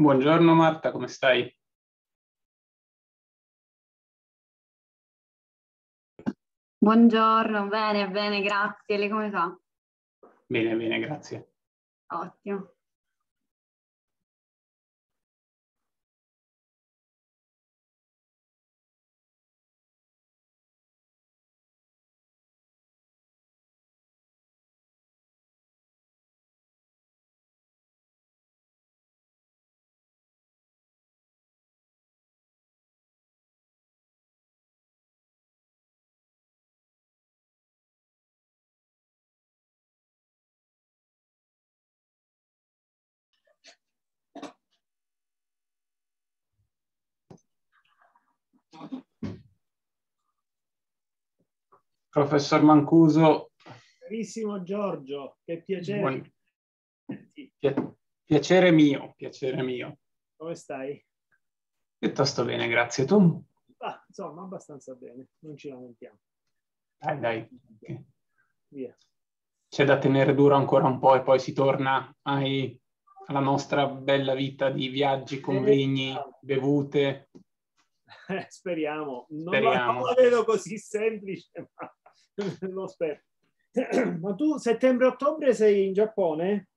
Buongiorno Marta, come stai? Buongiorno, bene, bene, grazie. Lei come va? Bene, bene, grazie. Ottimo. Professor Mancuso. Carissimo Giorgio, che piacere. Buon... Pi- piacere mio, piacere mio. Come stai? Piuttosto bene, grazie. Tu? Ah, insomma, abbastanza bene, non ci lamentiamo. Dai, dai. Okay. Via. C'è da tenere duro ancora un po' e poi si torna ai, alla nostra bella vita di viaggi, convegni, bevute. Eh, speriamo. Non, Speriamo. La, non la vedo così semplice, ma lo spero. Ma tu settembre-ottobre sei in Giappone?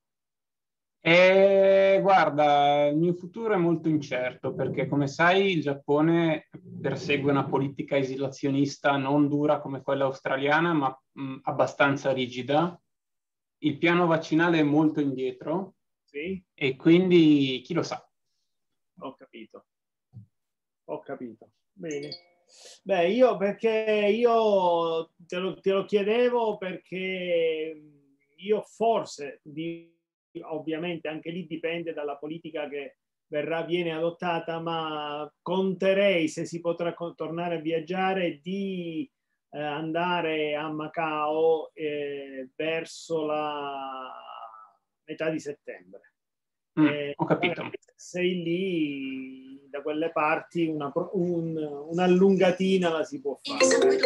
E guarda, il mio futuro è molto incerto perché, come sai, il Giappone persegue una politica isolazionista non dura come quella australiana, ma mh, abbastanza rigida. Il piano vaccinale è molto indietro Sì, e quindi chi lo sa. ho capito. Ho capito. Bene. Beh, io perché io te lo, te lo chiedevo perché io forse, di, ovviamente anche lì dipende dalla politica che verrà, viene adottata, ma conterei, se si potrà tornare a viaggiare, di eh, andare a Macao eh, verso la metà di settembre. Mm, Eh, ho capito. sei lì da quelle parti, una, un- un'allungatina la si può fare.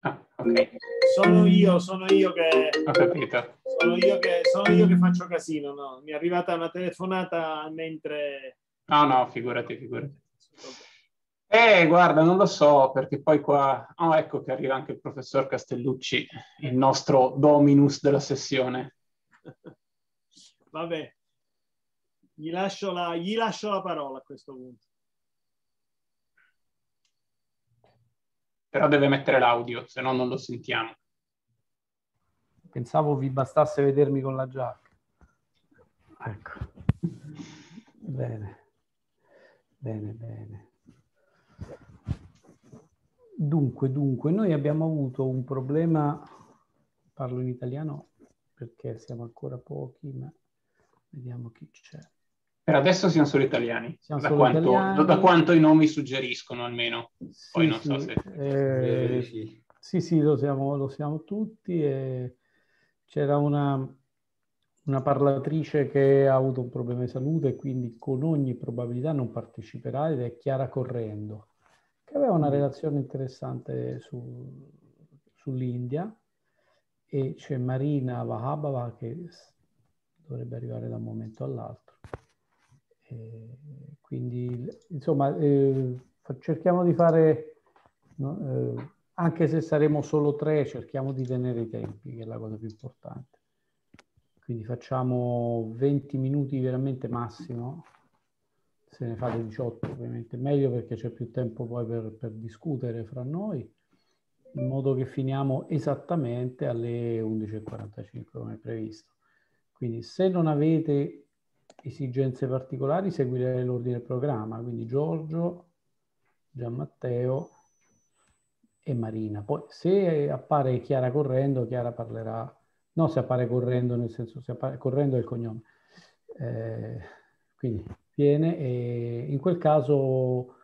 Ah, ok, Sono io, sono io che ho capito. sono io che sono io che faccio casino, no? Mi è arrivata una telefonata mentre No, no, figurati, figurati. Eh, guarda, non lo so, perché poi qua... Oh, ecco che arriva anche il professor Castellucci, il nostro dominus della sessione. Vabbè, gli lascio la, gli lascio la parola a questo punto. Però deve mettere l'audio, se no non lo sentiamo. Pensavo vi bastasse vedermi con la giacca. Ecco. Bene. Bene, bene. Dunque, dunque, noi abbiamo avuto un problema, parlo in italiano perché siamo ancora pochi, ma vediamo chi c'è. Per adesso siamo solo italiani, Siamo da, solo quanto, italiani. da quanto i nomi suggeriscono almeno. Poi Sì, non so sì, se- eh, sì, sì, lo siamo, lo siamo tutti e c'era una, una parlatrice che ha avuto un problema di salute e quindi con ogni probabilità non parteciperà ed è Chiara Correndo, che aveva una relazione interessante su- sull'India e c'è Marina Vahabhava che dovrebbe arrivare da un momento all'altro. E quindi, insomma, eh, cerchiamo di fare, no, eh, anche se saremo solo tre, cerchiamo di tenere i tempi, che è la cosa più importante. Quindi facciamo 20 minuti veramente massimo, se ne fate 18 ovviamente meglio perché c'è più tempo poi per, per discutere fra noi, in modo che finiamo esattamente alle 11.45 come previsto. Quindi se non avete esigenze particolari, seguirei l'ordine del programma, quindi Giorgio, Gianmatteo e Marina. Poi se appare Chiara correndo, Chiara parlerà, no se appare correndo nel senso se appare correndo è il cognome. Eh, quindi viene e in quel caso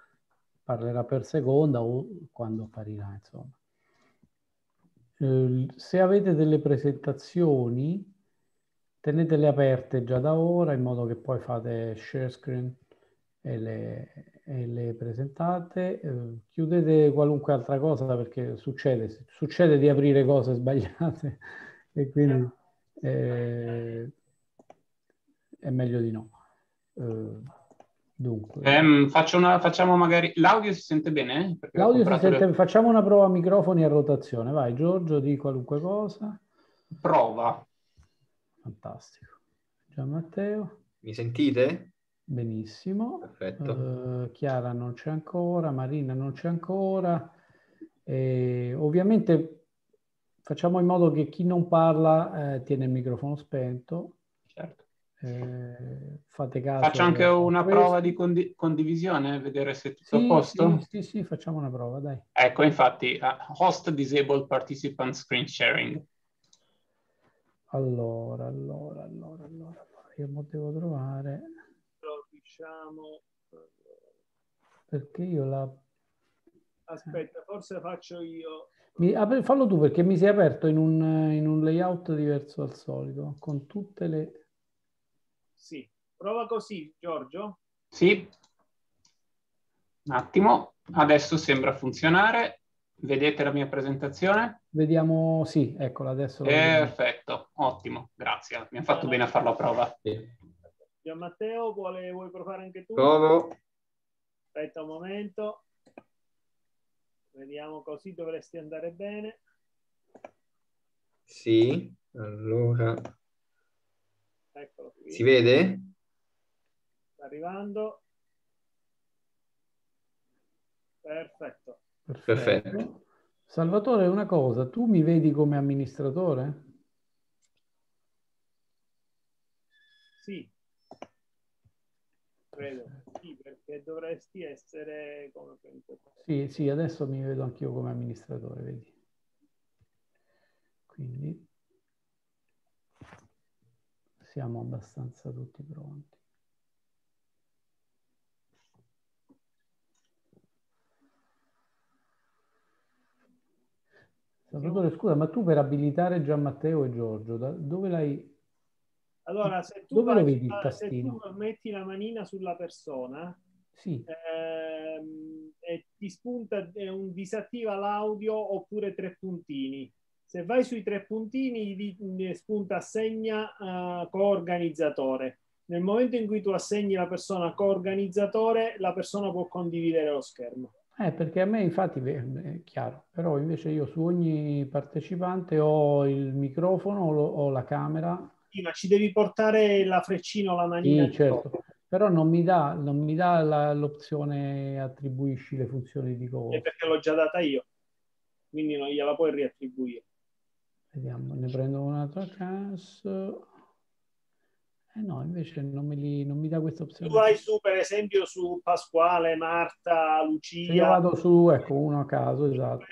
parlerà per seconda o quando apparirà, insomma. Eh, se avete delle presentazioni, tenetele aperte già da ora in modo che poi fate share screen e le, e le presentate. Eh, chiudete qualunque altra cosa perché succede, succede di aprire cose sbagliate e quindi eh, è meglio di no. Uh, dunque. Faccio una, facciamo magari... L'audio si sente bene? L'audio si sente... Le... Facciamo una prova a microfoni a rotazione. Vai, Giorgio, di qualunque cosa. Prova. Fantastico. Gian Matteo. Mi sentite? Benissimo. Perfetto. Uh, Chiara non c'è ancora, Marina non c'è ancora. E ovviamente facciamo in modo che chi non parla eh, tiene il microfono spento. Certo. Eh, fate caso. Faccio anche una questo. prova di condi- condivisione, vedere se è tutto sì, a posto. Sì, sì, sì, facciamo una prova, dai. Ecco, infatti, uh, host disabled participant screen sharing. Allora, allora, allora, allora, io mo devo trovare diciamo... Perché io la... Aspetta, forse faccio io... Mi, fallo tu perché mi si è aperto in un, in un layout diverso dal solito, con tutte le... Sì, prova così, Giorgio. Sì. Un attimo, adesso sembra funzionare. Vedete la mia presentazione? Vediamo, sì, eccola adesso. Perfetto, ottimo, grazie. Mi ha fatto bene a fare la prova. Sì. Gian Matteo, vuole, vuoi provare anche tu? Provo. Aspetta un momento. Vediamo così dovresti andare bene. Sì, allora. Eccolo qui. Si vede? Sta arrivando. Perfetto. Perfetto. Perfetto. Salvatore, una cosa, tu mi vedi come amministratore? Sì credo. Sì, perché dovresti essere come penso. Sì, sì, adesso mi vedo anch'io come amministratore, vedi. Quindi siamo abbastanza tutti pronti. Salvatore, scusa, ma tu per abilitare Gian Matteo e Giorgio, da, dove l'hai allora, se tu, Dove vai, se tu metti la manina sulla persona sì. ehm, e ti spunta un disattiva l'audio oppure tre puntini. Se vai sui tre puntini, di, spunta assegna uh, coorganizzatore. Nel momento in cui tu assegni la persona coorganizzatore, la persona può condividere lo schermo. Eh, perché a me infatti è chiaro, però invece io su ogni partecipante ho il microfono o la camera ma ci devi portare la freccina o la manina. Sì, certo. Però non mi dà, non mi dà la, l'opzione attribuisci le funzioni di co. È perché l'ho già data io, quindi non gliela puoi riattribuire. Vediamo, ne prendo un altro caso. Eh no, invece non, li, non mi dà questa opzione. Tu vai su, per esempio, su Pasquale, Marta, Lucia. Se io vado su, ecco, uno a caso, esatto.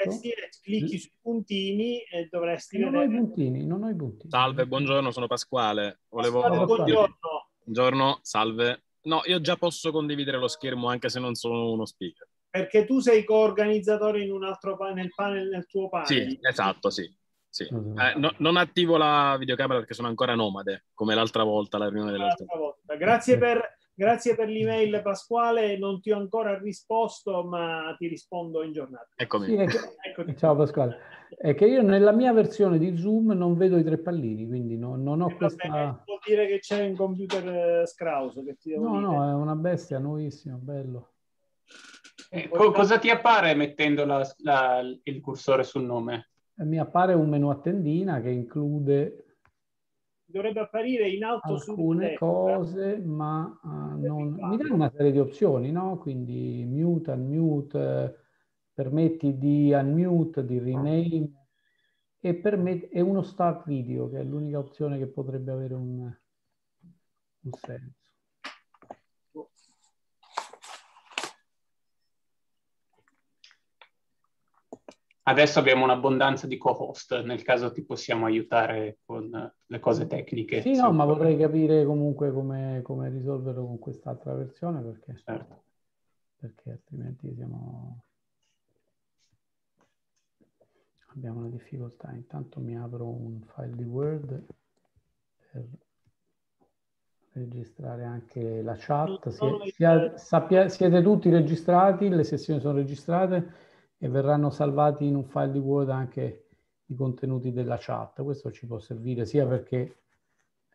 Clicchi sui puntini e dovresti non vedere... Ho i puntini, non ho i puntini. Salve, buongiorno, sono Pasquale. Volevo... Pasquale, buongiorno. Buongiorno, salve. No, io già posso condividere lo schermo anche se non sono uno speaker. Perché tu sei coorganizzatore in un altro panel, panel nel tuo panel. Sì, esatto, sì. Sì. Eh, no, non attivo la videocamera perché sono ancora nomade, come l'altra volta, la riunione dell'altra volta. Grazie per, grazie per l'email Pasquale, non ti ho ancora risposto, ma ti rispondo in giornata. Eccomi. Sì, che... Ciao Pasquale. È che io nella mia versione di Zoom non vedo i tre pallini, quindi no, non ho eh, questa... Vabbè, vuol dire che c'è un computer eh, scrauso che ti devo No, dire. no, è una bestia nuovissima, bello. Eh, co- cosa ti appare mettendo la, la, il cursore sul nome? Mi appare un menu a tendina che include dovrebbe apparire in alto alcune cose, ma uh, non, mi dà una serie di opzioni, no? Quindi mute, unmute, eh, permetti di unmute, di rename e, permet- e uno start video, che è l'unica opzione che potrebbe avere un, un senso. Adesso abbiamo un'abbondanza di co-host, nel caso ti possiamo aiutare con le cose tecniche. Sì, no, ma vorrei capire comunque come, come risolverlo con quest'altra versione perché, certo. perché altrimenti siamo... abbiamo una difficoltà. Intanto mi apro un file di Word per registrare anche la chat. Sie, sia, sappia, siete tutti registrati, le sessioni sono registrate e verranno salvati in un file di Word anche i contenuti della chat. Questo ci può servire sia perché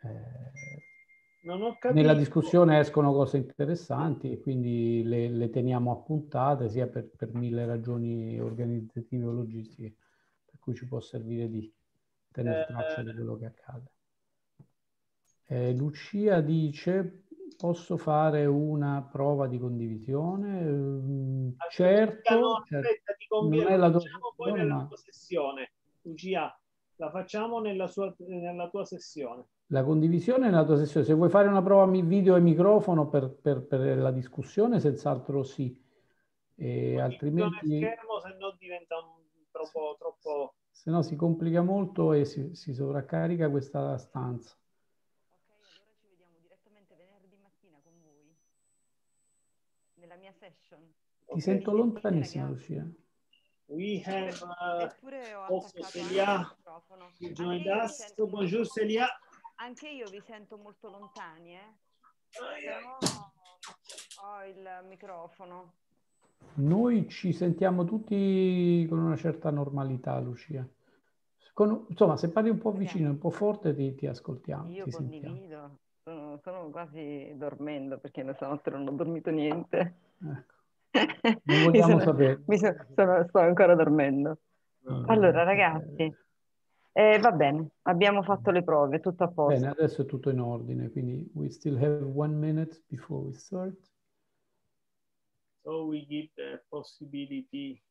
eh, Nella discussione escono cose interessanti e quindi le, le teniamo appuntate sia per, per, mille ragioni organizzative o logistiche, per cui ci può servire di tenere traccia eh, di quello che accade. Eh, Lucia dice, posso fare una prova di condivisione? Mm, certo, no. Aspetta, ti conviene, non è la tua, poi nella ma... tua sessione. Lucia, la facciamo nella, sua, nella tua sessione. La condivisione nella tua sessione. Se vuoi fare una prova video e microfono per, per, per la discussione, senz'altro sì. E altrimenti... schermo, se no diventa un, troppo, troppo... Se no si complica molto e si, si sovraccarica questa stanza. nella mia session. Ti okay. sento lontanissima, Lucia. We have uh, also Celia joined us. Bonjour Celia. Anche io vi sento molto lontani, eh? Però ho il microfono. Noi ci sentiamo tutti con una certa normalità, Lucia. Con, insomma, se parli un po' vicino, un po' forte, ti, ti ascoltiamo. Io ti condivido, sono, sono, quasi dormendo perché stanotte non ho dormito niente. Ecco. Non vogliamo sono, sapere. Sono, sto ancora dormendo. Allora, ragazzi, eh, va bene, abbiamo fatto le prove, tutto a posto. Bene, adesso è tutto in ordine, quindi we still have one minute before we start. So we give the possibility.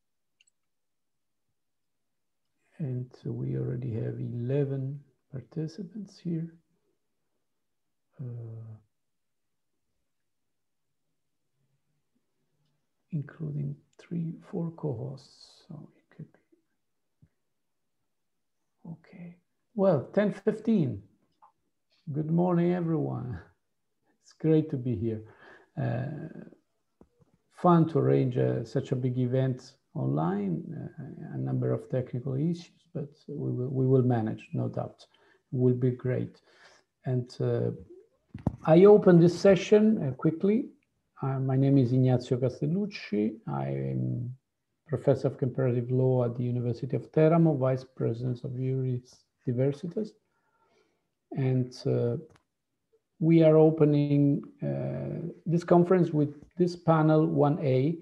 And so we already have 11 participants here. Uh, including three, four co-hosts. So it could be. Okay. Well, 10.15. Good morning, everyone. It's great to be here. Uh, fun to arrange uh, such a big event online, uh, a number of technical issues, but we will, we will manage, no doubt. It will be great. And uh, I open this session uh, quickly uh, my name is Ignazio Castellucci. I am professor of comparative law at the University of Teramo, vice president of Juris Diversitas. And uh, we are opening uh, this conference with this panel 1A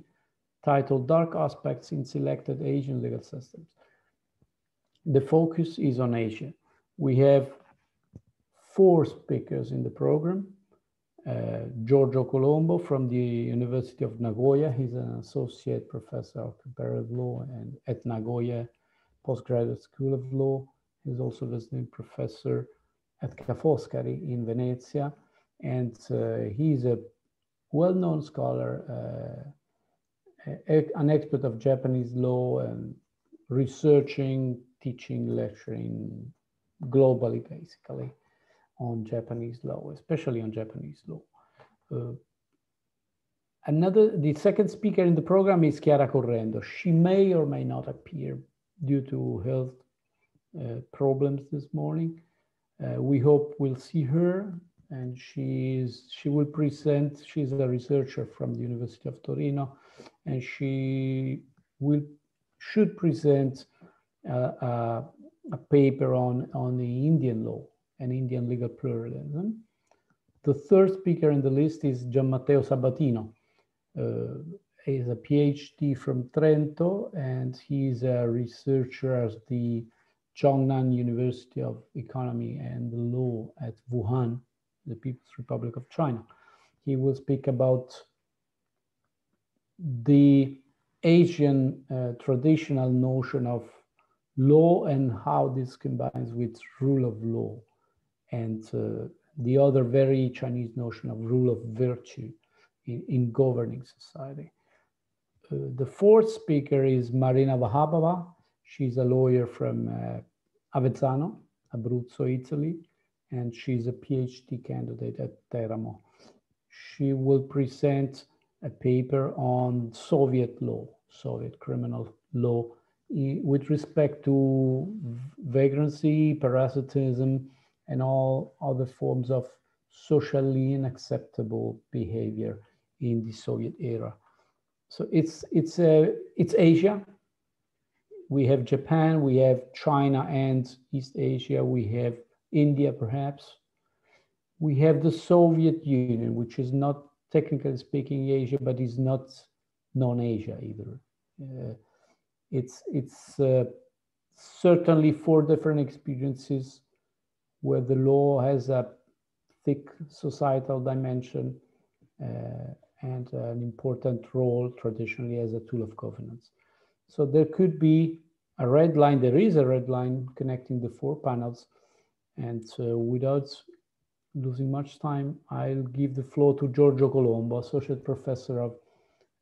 titled Dark Aspects in Selected Asian Legal Systems. The focus is on Asia. We have four speakers in the program. Uh, Giorgio Colombo from the University of Nagoya. He's an associate professor of comparative law and at Nagoya Postgraduate School of Law. He's also visiting professor at Ca' Foscari in Venezia. And uh, he's a well-known scholar, uh, an expert of Japanese law and researching, teaching, lecturing globally, basically on Japanese law, especially on Japanese law. Uh, another, the second speaker in the program is Chiara Correndo. She may or may not appear due to health uh, problems this morning. Uh, we hope we'll see her and she's, she will present, she's a researcher from the University of Torino and she will, should present a, a paper on, on the Indian law and Indian legal pluralism. The third speaker in the list is Gian Matteo Sabatino. Uh, he's a PhD from Trento and he's a researcher at the Zhongnan University of Economy and Law at Wuhan, the People's Republic of China. He will speak about the Asian uh, traditional notion of law and how this combines with rule of law and uh, the other very Chinese notion of rule of virtue in, in governing society. Uh, the fourth speaker is Marina Vahabova. She's a lawyer from uh, Avezzano, Abruzzo, Italy, and she's a PhD candidate at Teramo. She will present a paper on Soviet law, Soviet criminal law, with respect to vagrancy, parasitism, and all other forms of socially unacceptable behavior in the Soviet era. So it's it's uh, it's Asia. We have Japan, we have China and East Asia, we have India perhaps. we have the Soviet Union, which is not technically speaking Asia, but is not non-Asia either. Uh, it's it's uh, certainly four different experiences where the law has a thick societal dimension uh, and an important role traditionally as a tool of governance. So there could be a red line, there is a red line connecting the four panels. And uh, without losing much time, I'll give the floor to Giorgio Colombo, Associate Professor of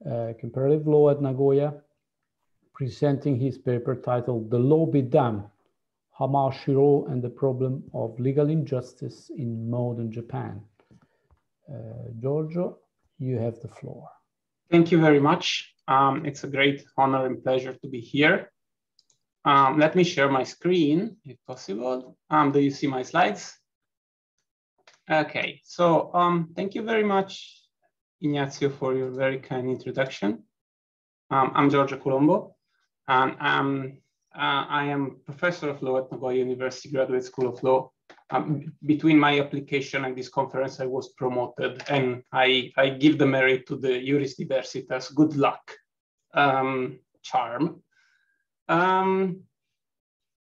uh, Comparative Law at Nagoya, presenting his paper titled The Law Be Damned, Hamao Shiro and the Problem of Legal Injustice in Modern Japan. Uh, Giorgio, you have the floor. Thank you very much. Um, it's a great honor and pleasure to be here. Um, let me share my screen if possible. Um, do you see my slides? Okay, so um, thank you very much, Ignazio, for your very kind introduction. Um, I'm Giorgio Colombo, and um, uh, I am professor of law at Nagoya University Graduate School of Law. Um, between my application and this conference, I was promoted, and I, I give the merit to the Juris Diversitas good luck um, charm. Um,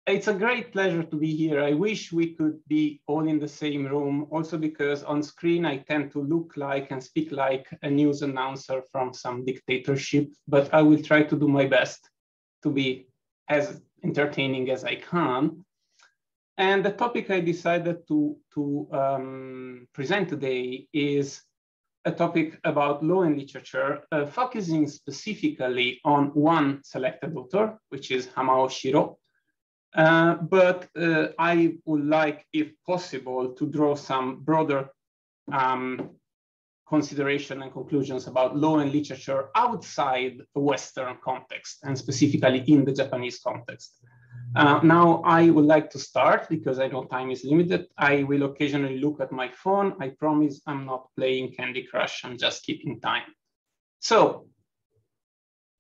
it's a great pleasure to be here. I wish we could be all in the same room, also because on screen I tend to look like and speak like a news announcer from some dictatorship, but I will try to do my best to be as entertaining as I can. And the topic I decided to, to um, present today is a topic about law and literature, uh, focusing specifically on one selected author, which is Hamao Shiro. Uh, but uh, I would like, if possible, to draw some broader um, consideration and conclusions about law and literature outside the Western context, and specifically in the Japanese context. Uh, now, I would like to start because I know time is limited. I will occasionally look at my phone. I promise I'm not playing Candy Crush. I'm just keeping time. So,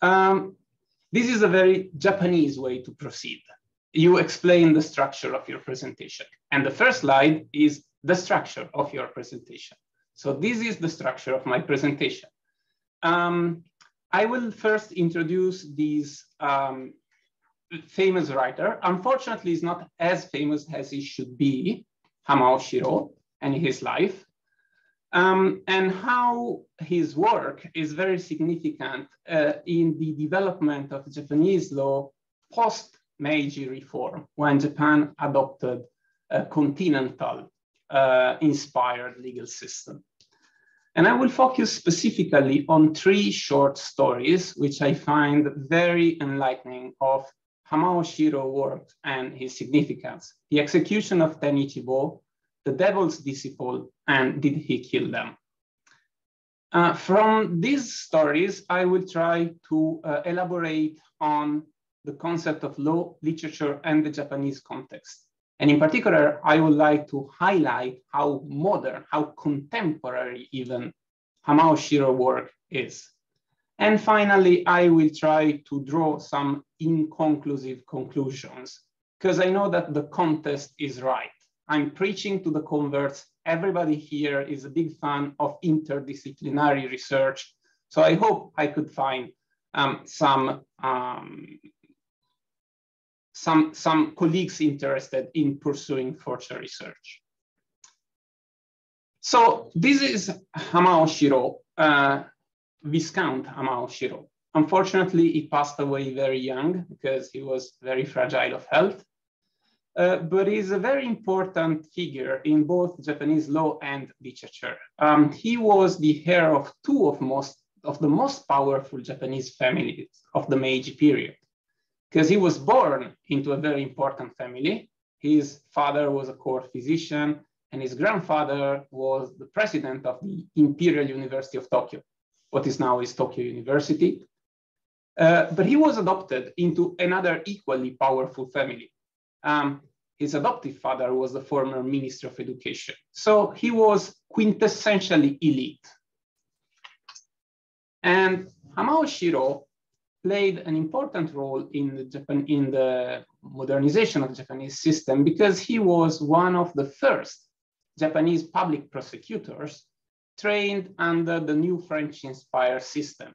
um, this is a very Japanese way to proceed. You explain the structure of your presentation. And the first slide is the structure of your presentation. So this is the structure of my presentation. Um, I will first introduce this um, famous writer. Unfortunately, he's not as famous as he should be, Hamao Shiro, and his life. Um, and how his work is very significant uh, in the development of Japanese law post Meiji reform, when Japan adopted a continental uh, inspired legal system. And I will focus specifically on three short stories, which I find very enlightening of Hamao Shiro worked and his significance, the execution of Ten Ichibo, the devil's disciple, and did he kill them? Uh, from these stories, I will try to uh, elaborate on the concept of law, literature, and the Japanese context. And in particular, I would like to highlight how modern, how contemporary even Hamao Shiro work is. And finally, I will try to draw some inconclusive conclusions because I know that the contest is right. I'm preaching to the converts. Everybody here is a big fan of interdisciplinary research. So I hope I could find um, some, um, some, some colleagues interested in pursuing further research. So this is Hamao Shiro. Uh, Viscount Hamao Shiro. Unfortunately, he passed away very young because he was very fragile of health. Uh, but he's a very important figure in both Japanese law and literature. Um, he was the heir of two of most of the most powerful Japanese families of the Meiji period, because he was born into a very important family. His father was a court physician, and his grandfather was the president of the Imperial University of Tokyo what is now is Tokyo University. Uh, but he was adopted into another equally powerful family. Um, his adoptive father was the former Minister of Education. So he was quintessentially elite. And Hamao Shiro played an important role in the, Japan, in the modernization of the Japanese system because he was one of the first Japanese public prosecutors trained under the new French-inspired system.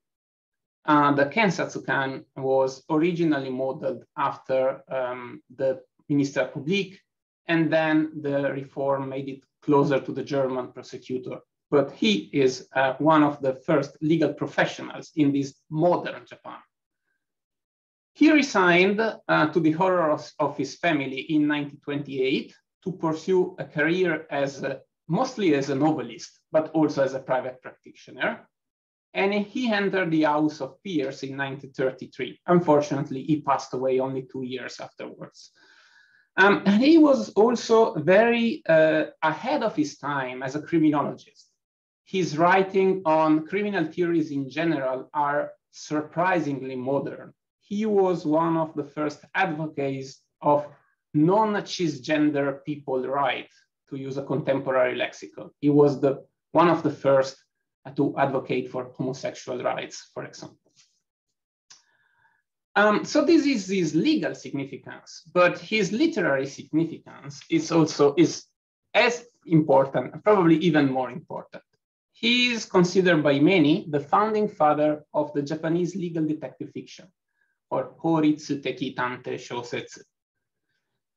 Uh, the Kensatsukan was originally modeled after um, the Ministère Public, and then the reform made it closer to the German prosecutor. But he is uh, one of the first legal professionals in this modern Japan. He resigned uh, to the horror of, of, his family in 1928 to pursue a career as a, mostly as a novelist, but also as a private practitioner. And he entered the House of Peers in 1933. Unfortunately, he passed away only two years afterwards. Um, and he was also very uh, ahead of his time as a criminologist. His writing on criminal theories in general are surprisingly modern he was one of the first advocates of non-cisgender people rights, to use a contemporary lexicon. He was the one of the first to advocate for homosexual rights, for example. Um, so this is his legal significance, but his literary significance is also is as important, probably even more important. He is considered by many the founding father of the Japanese legal detective fiction or Horitsu Teki Tantei Shosetsu.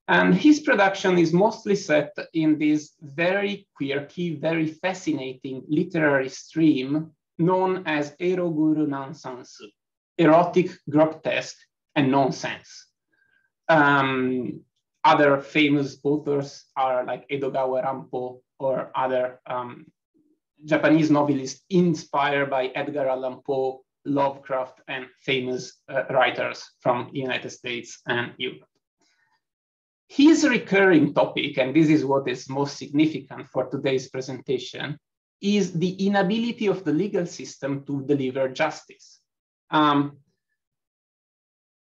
And his production is mostly set in this very quirky, very fascinating literary stream known as Eroguro Nansensu, erotic, grotesque, and nonsense. Um, other famous authors are like Edogawa Rampo or other um, Japanese novelists inspired by Edgar Allan Poe Lovecraft and famous uh, writers from the United States and Europe. His recurring topic, and this is what is most significant for today's presentation, is the inability of the legal system to deliver justice. Um,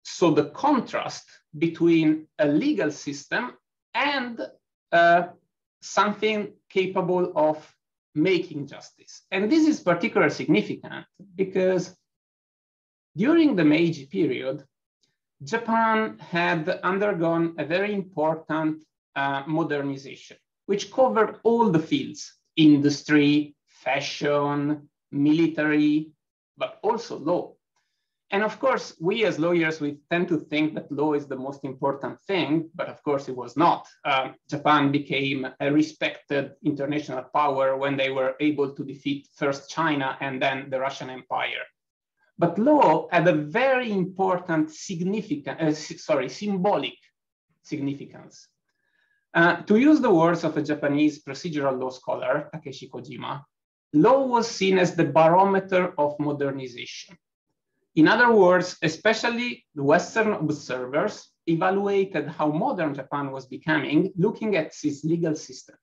so the contrast between a legal system and uh, something capable of making justice. And this is particularly significant because during the Meiji period, Japan had undergone a very important uh, modernization, which covered all the fields, industry, fashion, military, but also law. And of course, we as lawyers, we tend to think that law is the most important thing, but of course it was not. Um, Japan became a respected international power when they were able to defeat first China and then the Russian Empire. But law had a very important significant, uh, sorry, symbolic significance. Uh, to use the words of a Japanese procedural law scholar, Takeshi Kojima, law was seen as the barometer of modernization. In other words, especially the Western observers evaluated how modern Japan was becoming, looking at its legal system.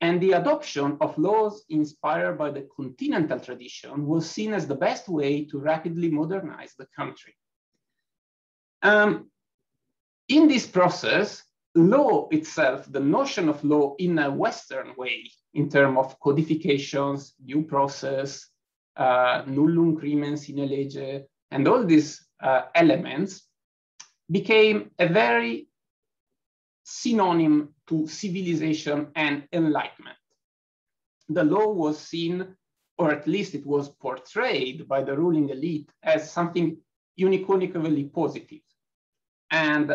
And the adoption of laws inspired by the continental tradition was seen as the best way to rapidly modernize the country. Um, in this process, law itself, the notion of law in a Western way, in terms of codifications, due process, uh, nullum crimen sine lege, and all these uh, elements became a very synonym to civilization and enlightenment. The law was seen, or at least it was portrayed by the ruling elite as something unequivocally positive. And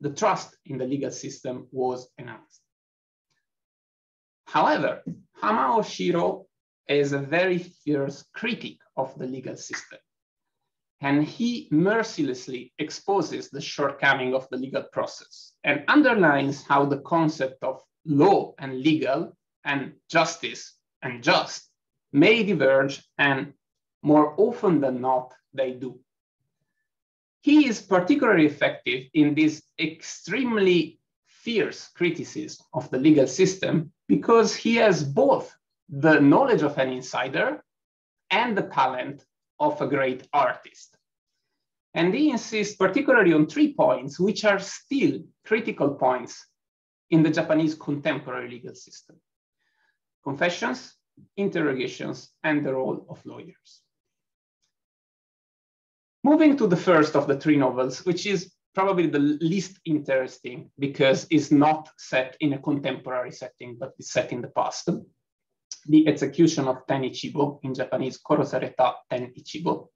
the trust in the legal system was enhanced. However, Hamao Shiro is a very fierce critic of the legal system. And he mercilessly exposes the shortcoming of the legal process and underlines how the concept of law and legal and justice and just may diverge, and more often than not, they do. He is particularly effective in this extremely fierce criticism of the legal system because he has both the knowledge of an insider and the talent of a great artist. And he insists particularly on three points, which are still critical points in the Japanese contemporary legal system. Confessions, interrogations, and the role of lawyers. Moving to the first of the three novels, which is probably the least interesting because it's not set in a contemporary setting, but it's set in the past. The execution of Ten Ichibo, in Japanese, Korosareta Ten Ichibo.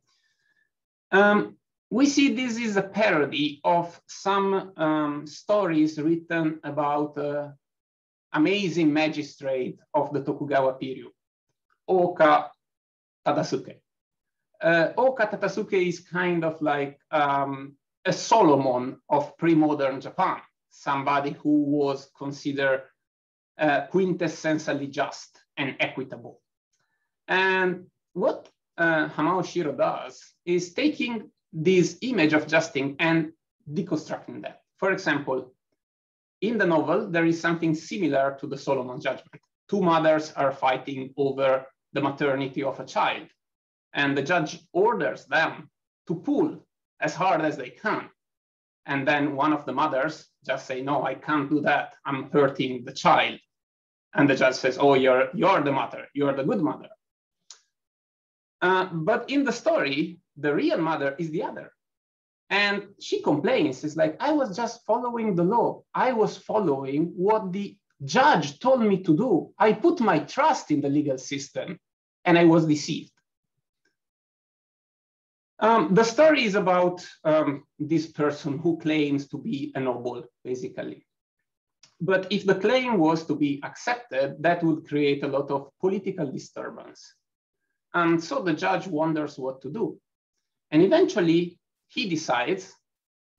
Um, we see this is a parody of some um, stories written about uh, amazing magistrate of the Tokugawa period, Oka Tadasuke. Uh, Oka Tadasuke is kind of like um, a Solomon of pre-modern Japan, somebody who was considered uh, quintessentially just and equitable. And what uh, Hamao Shiro does is taking this image of justice and deconstructing that. For example, in the novel, there is something similar to the Solomon judgment. Two mothers are fighting over the maternity of a child, and the judge orders them to pull as hard as they can. And then one of the mothers just say, no, I can't do that. I'm hurting the child. And the judge says, oh, you're, you're the mother. You're the good mother. Uh, but in the story, the real mother is the other. And she complains, it's like, I was just following the law. I was following what the judge told me to do. I put my trust in the legal system and I was deceived. Um, the story is about um, this person who claims to be a noble, basically. But if the claim was to be accepted, that would create a lot of political disturbance. And so the judge wonders what to do. And eventually, he decides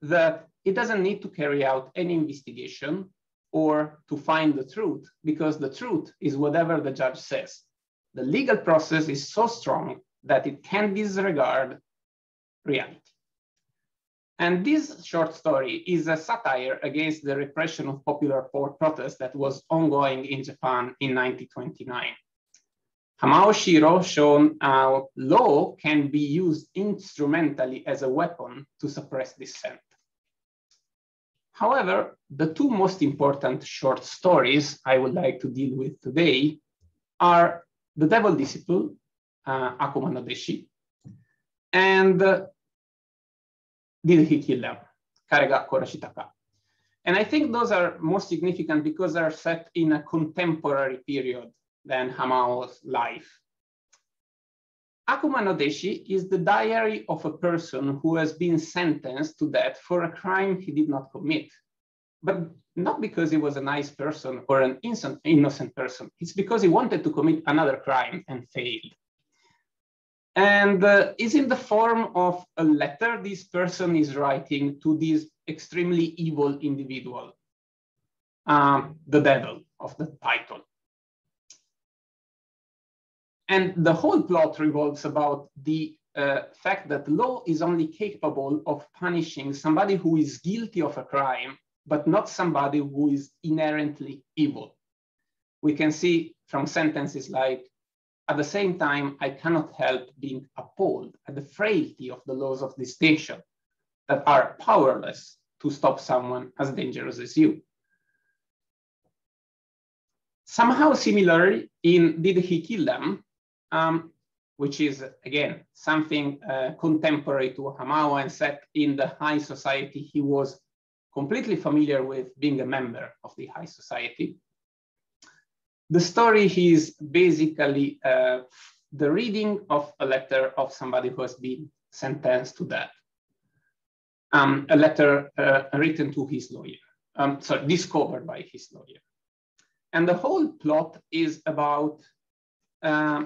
that it doesn't need to carry out any investigation or to find the truth, because the truth is whatever the judge says. The legal process is so strong that it can disregard reality. And this short story is a satire against the repression of popular protest that was ongoing in Japan in 1929. Hamao Shiro shown how law can be used instrumentally as a weapon to suppress dissent. However, the two most important short stories I would like to deal with today are The Devil Disciple, uh, Akuma no Deshi, and uh, Did He Kill Them. And I think those are more significant because they're set in a contemporary period than Hamao's life. Akuma no Deshi is the diary of a person who has been sentenced to death for a crime he did not commit, but not because he was a nice person or an innocent person. It's because he wanted to commit another crime and failed. And uh, is in the form of a letter this person is writing to this extremely evil individual, um, the devil of the title. And the whole plot revolves about the uh, fact that law is only capable of punishing somebody who is guilty of a crime, but not somebody who is inherently evil. We can see from sentences like, at the same time, I cannot help being appalled at the frailty of the laws of this nation that are powerless to stop someone as dangerous as you. Somehow similarly, in Did He Kill Them, um, which is, again, something uh, contemporary to Hamao and set in the high society he was completely familiar with being a member of the high society. The story is basically uh, the reading of a letter of somebody who has been sentenced to death. Um, a letter uh, written to his lawyer, um, sorry, discovered by his lawyer. And the whole plot is about uh,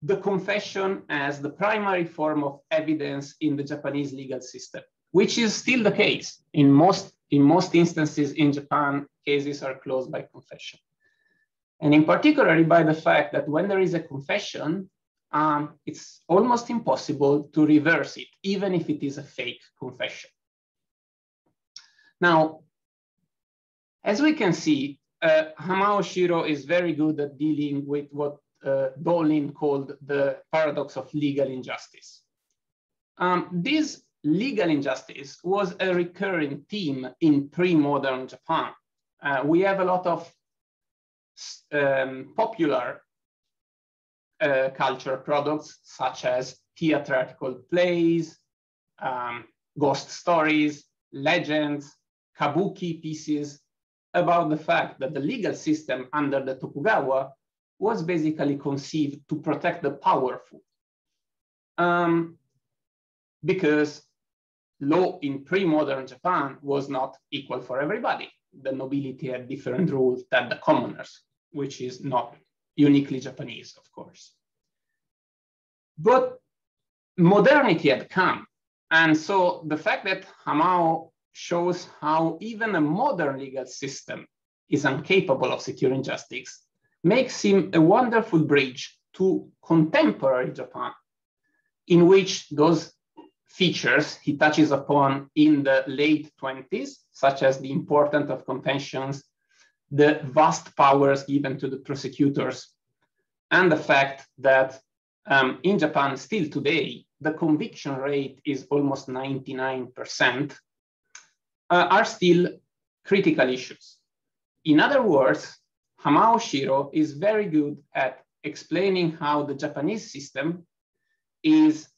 the confession as the primary form of evidence in the Japanese legal system, which is still the case. In most, in most instances in Japan, cases are closed by confession. And in particular, by the fact that when there is a confession, um, it's almost impossible to reverse it, even if it is a fake confession. Now, as we can see, uh, Hamao Shiro is very good at dealing with what uh, Dolin called the paradox of legal injustice. Um, this legal injustice was a recurring theme in pre-modern Japan. Uh, we have a lot of um, popular uh, culture products such as theatrical plays, um, ghost stories, legends, kabuki pieces about the fact that the legal system under the Tokugawa was basically conceived to protect the powerful. Um, because law in pre-modern Japan was not equal for everybody. The nobility had different rules than the commoners, which is not uniquely Japanese, of course. But modernity had come. And so the fact that Hamao shows how even a modern legal system is incapable of securing justice makes him a wonderful bridge to contemporary Japan, in which those features he touches upon in the late 20s, such as the importance of conventions, the vast powers given to the prosecutors, and the fact that um, in Japan, still today, the conviction rate is almost 99%, uh, are still critical issues. In other words, Hamao Shiro is very good at explaining how the Japanese system is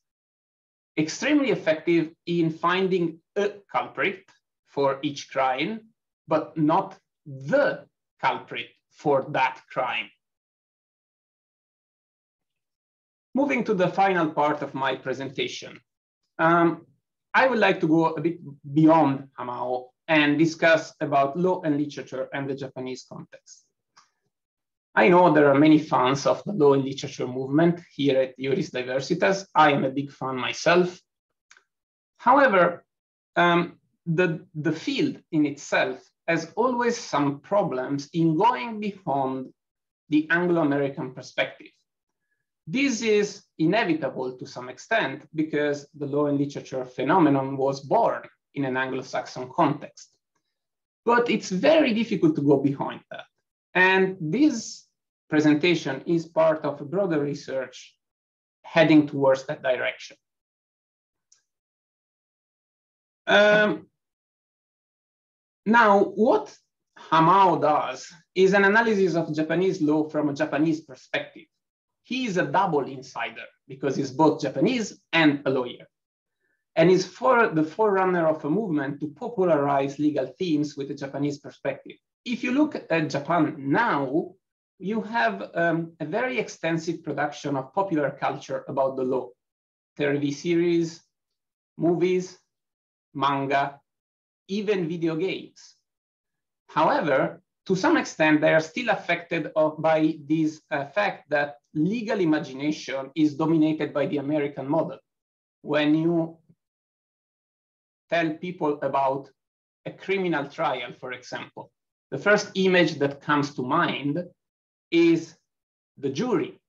extremely effective in finding a culprit for each crime, but not the culprit for that crime. Moving to the final part of my presentation, um, I would like to go a bit beyond Hamao and discuss about law and literature and the Japanese context. I know there are many fans of the law and literature movement here at Juris Diversitas. I am a big fan myself. However, um, the, the field in itself has always some problems in going beyond the Anglo-American perspective. This is inevitable to some extent because the law and literature phenomenon was born in an Anglo-Saxon context. But it's very difficult to go behind that. And this presentation is part of a broader research heading towards that direction. Um, now, what Hamao does is an analysis of Japanese law from a Japanese perspective. He is a double insider because he's both Japanese and a lawyer. And is for the forerunner of a movement to popularize legal themes with a Japanese perspective. If you look at Japan now, you have um, a very extensive production of popular culture about the law. TV series, movies, manga, even video games. However, to some extent, they are still affected by this uh, fact that legal imagination is dominated by the American model. When you tell people about a criminal trial, for example, the first image that comes to mind is the jury,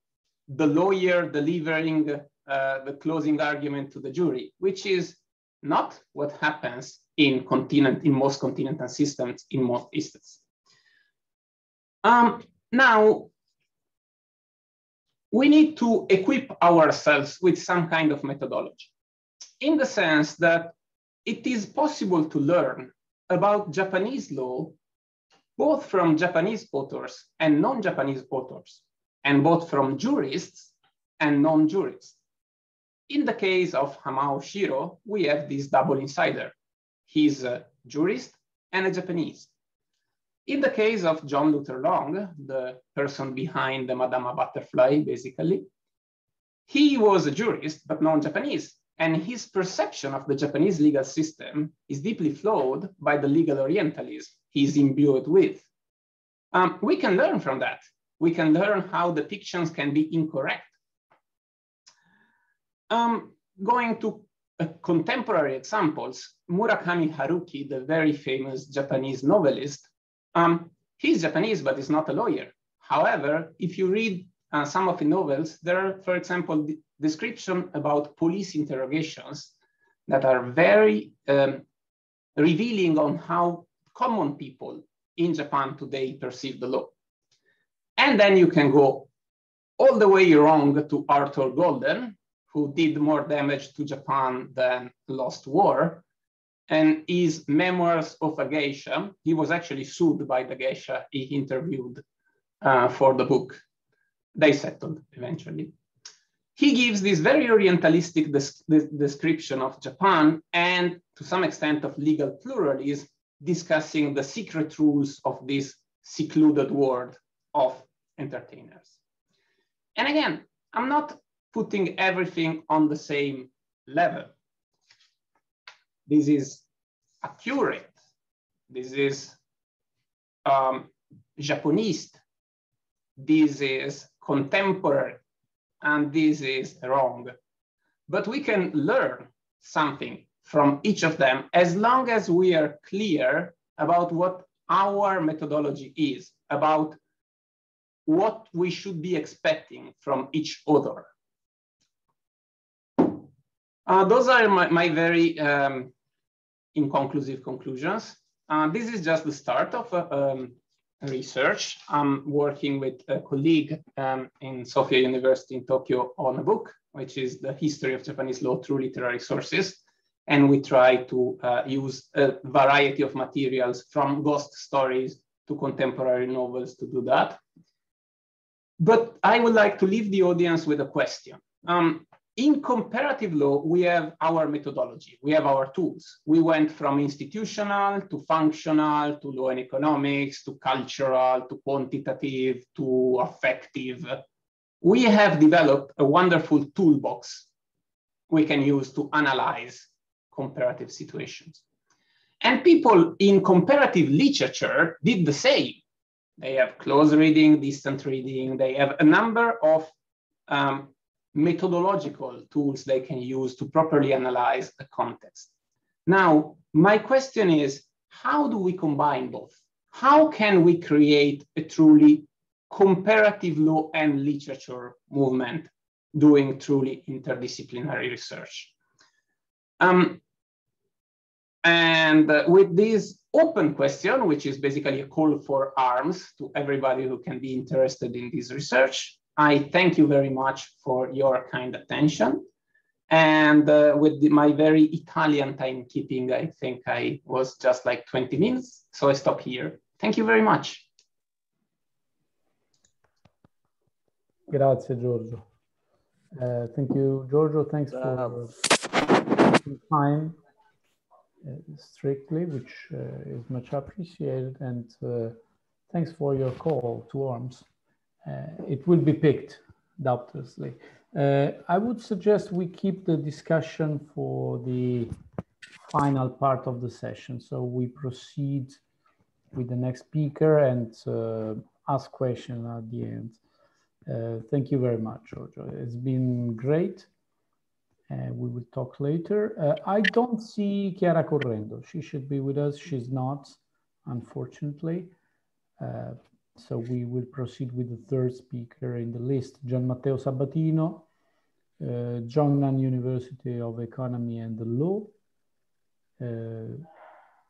the lawyer delivering uh, the closing argument to the jury, which is not what happens in continent in most continental systems in most instances. Um, now, we need to equip ourselves with some kind of methodology in the sense that it is possible to learn about Japanese law both from Japanese authors and non-Japanese authors, and both from jurists and non-jurists. In the case of Hamao Shiro, we have this double insider. He's a jurist and a Japanese. In the case of John Luther Long, the person behind the Madama Butterfly, basically, he was a jurist, but non-Japanese. And his perception of the Japanese legal system is deeply flawed by the legal Orientalism he's imbued with. Um, we can learn from that. We can learn how depictions can be incorrect. Um, going to uh, contemporary examples, Murakami Haruki, the very famous Japanese novelist, um, he's Japanese, but he's not a lawyer. However, if you read uh, some of the novels, there are, for example, description about police interrogations that are very um, revealing on how common people in Japan today perceive the law. And then you can go all the way wrong to Arthur Golden, who did more damage to Japan than Lost War, and his Memoirs of a Geisha. He was actually sued by the geisha he interviewed uh, for the book. They settled eventually. he gives this very orientalistic des description of Japan and to some extent of legal pluralism, discussing the secret rules of this secluded world of entertainers. And again, I'm not putting everything on the same level. This is accurate. This is um, Japanese. This is contemporary. And this is wrong. But we can learn something from each of them as long as we are clear about what our methodology is, about what we should be expecting from each other. Uh, those are my, my very um, inconclusive conclusions. Uh, this is just the start of uh, um, research. I'm working with a colleague um, in Sophia University in Tokyo on a book, which is the history of Japanese law through literary sources. And we try to uh, use a variety of materials from ghost stories to contemporary novels to do that. But I would like to leave the audience with a question. Um, in comparative law, we have our methodology, we have our tools. We went from institutional to functional to law and economics to cultural to quantitative to affective. We have developed a wonderful toolbox we can use to analyze comparative situations. And people in comparative literature did the same. They have close reading, distant reading, they have a number of um, methodological tools they can use to properly analyze a context. Now, my question is, how do we combine both? How can we create a truly comparative law and literature movement doing truly interdisciplinary research? Um, and uh, with this open question, which is basically a call for arms to everybody who can be interested in this research, I thank you very much for your kind attention. And uh, with the, my very Italian timekeeping, I think I was just like 20 minutes. So I stop here. Thank you very much. Grazie, Giorgio. Uh, thank you, Giorgio. Thanks for time uh, strictly, which uh, is much appreciated. And uh, thanks for your call to arms. It will be picked, doubtlessly. I would suggest we keep the discussion for the final part of the session. So we proceed with the next speaker and uh, ask questions at the end. Uh, thank you very much, Giorgio. It's been great. Uh, we will talk later. Uh, I don't see Chiara Correndo. She should be with us. She's not, unfortunately. So we will proceed with the third speaker in the list, Gian Matteo Sabatino, uh, Zhongnan University of Economy and the Law. Uh,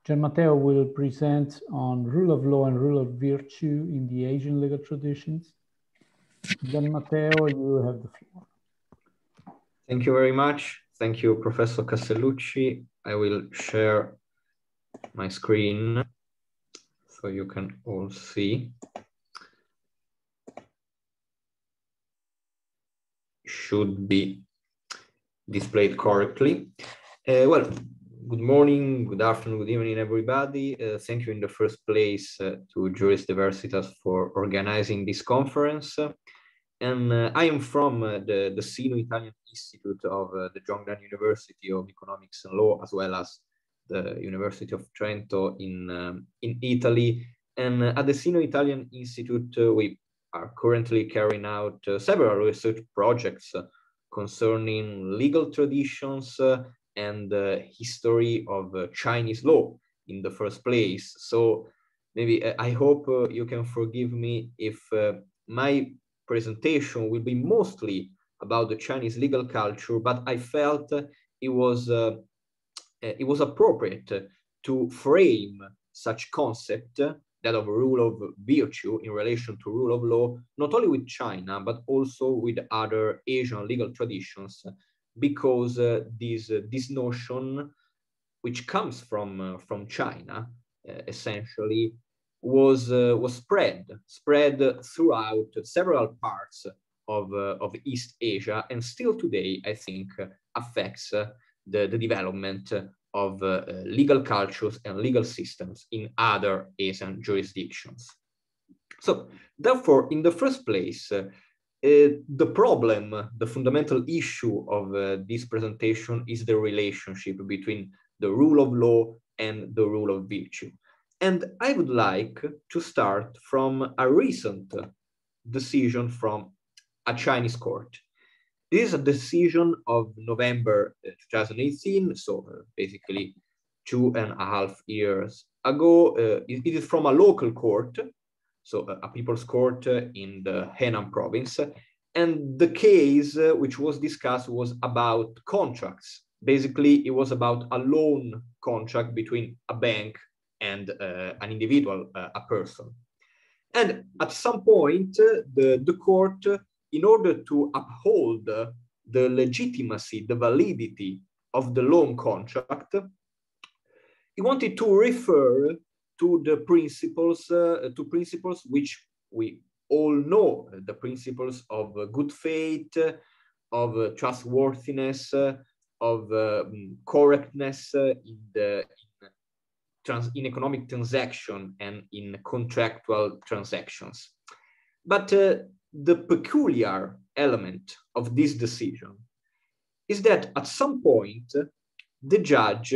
Gian Matteo will present on rule of law and rule of virtue in the Asian legal traditions. Gian Matteo, you have the floor. Thank you very much. Thank you, Professor Castellucci. I will share my screen so you can all see. Should be displayed correctly. Uh, well, good morning, good afternoon, good evening, everybody. Uh, thank you in the first place uh, to Juris Diversitas for organizing this conference. And uh, I am from uh, the, the Sino-Italian Institute of uh, the Zhongnan University of Economics and Law, as well as the University of Trento in, um, in Italy. And uh, at the Sino-Italian Institute, uh, we are currently carrying out uh, several research projects concerning legal traditions and the history of Chinese law in the first place. So maybe I hope you can forgive me if my presentation will be mostly about the Chinese legal culture, but I felt it was it was appropriate to frame such concept, that of rule of virtue in relation to rule of law, not only with China, but also with other Asian legal traditions, because uh, this, uh, this notion, which comes from, uh, from China, uh, essentially, was, uh, was spread, spread throughout several parts of, uh, of East Asia and still today, I think, uh, affects uh, the, the development of uh, legal cultures and legal systems in other Asian jurisdictions. So therefore, in the first place, uh, the problem, the fundamental issue of uh, this presentation is the relationship between the rule of law and the rule of virtue. And I would like to start from a recent decision from a Chinese court. This is a decision of November uh, 2018, so uh, basically two and a half years ago. Uh, it, is from a local court, so a, a people's court in the Henan province. And the case uh, which was discussed was about contracts. Basically, it was about a loan contract between a bank and uh, an individual, uh, a person. And at some point, the, the court in order to uphold the legitimacy, the validity of the loan contract, he wanted to refer to the principles, uh, to principles which we all know, the principles of good faith, of trustworthiness, of um, correctness in the in, trans, in economic transaction and in contractual transactions. But uh, the peculiar element of this decision is that at some point the judge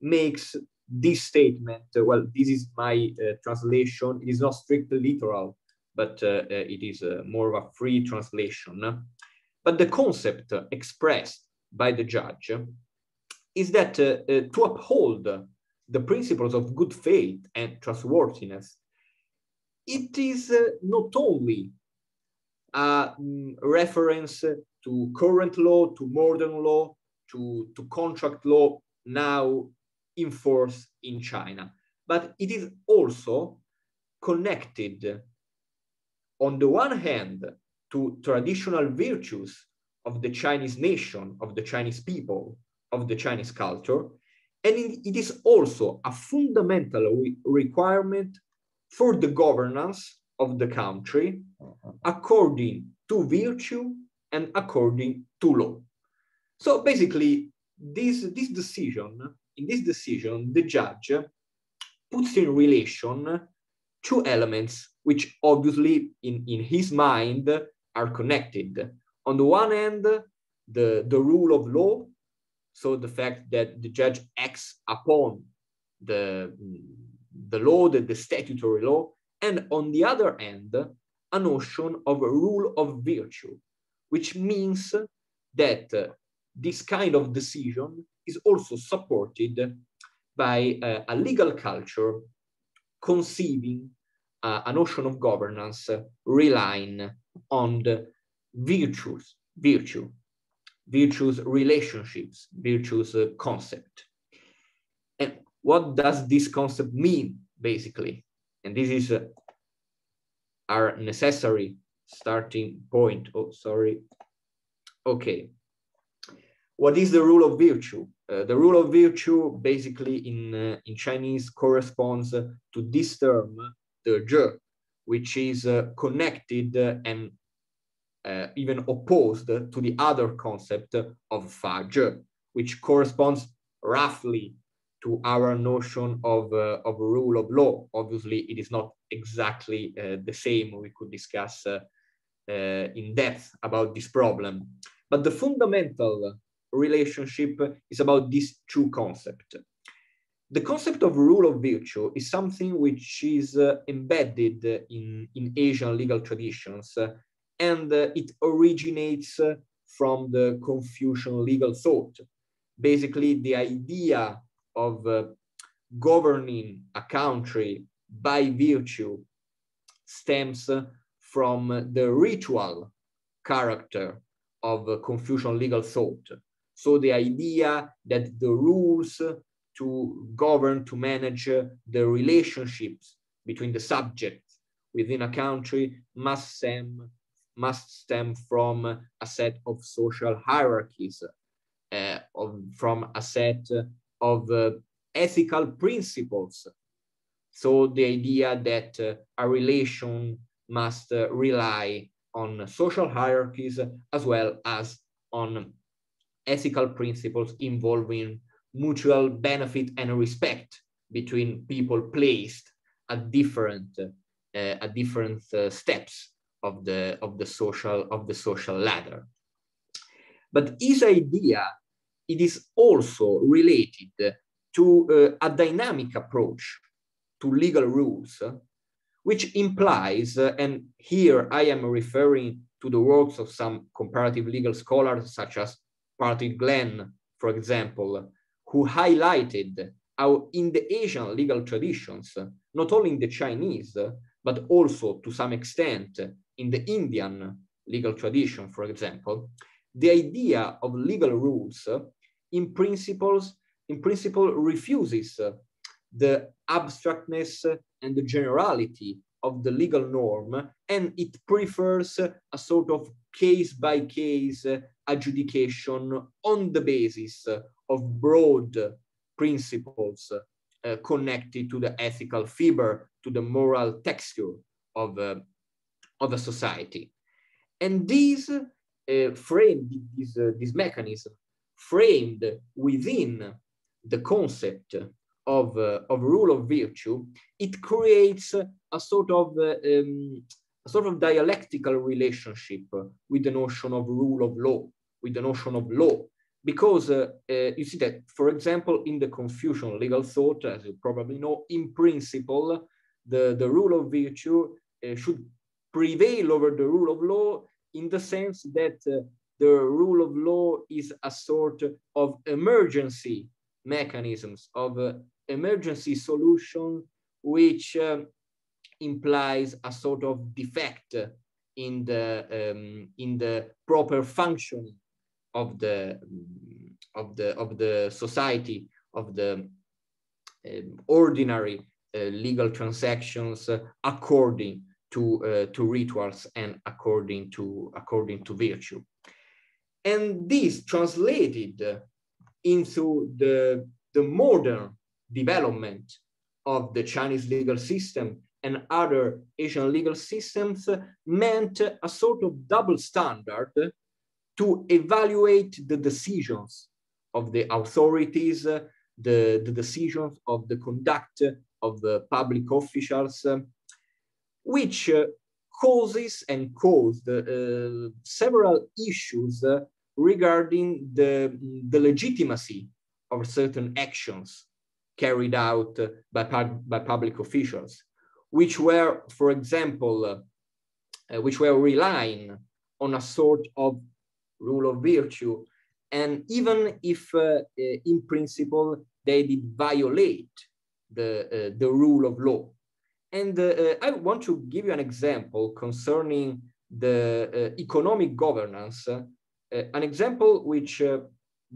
makes this statement well this is my uh, translation it is not strictly literal but uh, uh it is uh, more of a free translation but the concept expressed by the judge is that uh, uh, to uphold the principles of good faith and trustworthiness it is not only a mm, reference to current law, to modern law, to, to contract law now in force in China. But it is also connected, on the one hand, to traditional virtues of the Chinese nation, of the Chinese people, of the Chinese culture. And it is also a fundamental re requirement for the governance of the country uh-huh. according to virtue and according to law. So basically, this, this decision, in this decision, the judge puts in relation two elements which obviously in, in his mind are connected. On the one hand, the, the rule of law, so the fact that the judge acts upon the, the law, the, the statutory law, and on the other hand, a notion of a rule of virtue, which means that uh, this kind of decision is also supported by uh, a legal culture conceiving uh, a notion of governance relying on the virtues, virtue, virtues relationships, virtues uh, concept. And what does this concept mean, basically? And this is uh, our necessary starting point. Oh, sorry. Okay. What is the rule of virtue? Uh, the rule of virtue basically in, uh, in Chinese corresponds to this term, dezhi, which is uh, connected and uh, even opposed to the other concept of zhe, which corresponds roughly to our notion of, uh, of rule of law. Obviously, it is not exactly uh, the same. We could discuss uh, uh, in depth about this problem. But the fundamental relationship is about these two concepts. The concept of rule of virtue is something which is uh, embedded in, in Asian legal traditions, and uh, it originates uh, from the Confucian legal thought. Basically, the idea of uh, governing a country by virtue stems from the ritual character of Confucian legal thought. So the idea that the rules to govern, to manage uh, the relationships between the subjects within a country must stem, must stem from a set of social hierarchies, uh, of, from a set of uh, ethical principles. So the idea that uh, a relation must uh, rely on social hierarchies as well as on ethical principles involving mutual benefit and respect between people placed at different uh, at different uh, steps of the of the social of the social ladder. But his idea it is also related to uh, a dynamic approach to legal rules, which implies, uh, and here I am referring to the works of some comparative legal scholars such as Patrick Glenn, for example, who highlighted how in the Asian legal traditions, not only in the Chinese, but also to some extent in the Indian legal tradition, for example, the idea of legal rules uh, in principles in principle refuses uh, the abstractness uh, and the generality of the legal norm and it prefers a sort of case by case adjudication on the basis of broad principles uh, connected to the ethical fiber, to the moral texture of, uh, of a society. And these uh, framed, this, uh, this mechanism framed within the concept of, uh, of rule of virtue, it creates a sort of uh, um, a sort of dialectical relationship with the notion of rule of law, with the notion of law. Because uh, uh, you see that, for example, in the Confucian legal thought, as you probably know, in principle, the, the rule of virtue should prevail over the rule of law in the sense that uh, the rule of law is a sort of emergency mechanisms of uh, emergency solution, which uh, implies a sort of defect in the um, in the proper functioning of the of the of the society of the um, ordinary uh, legal transactions uh, according to uh, to rituals and according to according to virtue. And this translated into the the modern development of the Chinese legal system and other Asian legal systems meant a sort of double standard to evaluate the decisions of the authorities, the, the decisions of the conduct of the public officials, which causes and caused uh, several issues regarding the, the legitimacy of certain actions carried out by, by public officials, which were, for example, uh, which were relying on a sort of rule of virtue. And even if uh, uh in principle they did violate the, uh, the rule of law. And uh, I want to give you an example concerning the economic governance, an example which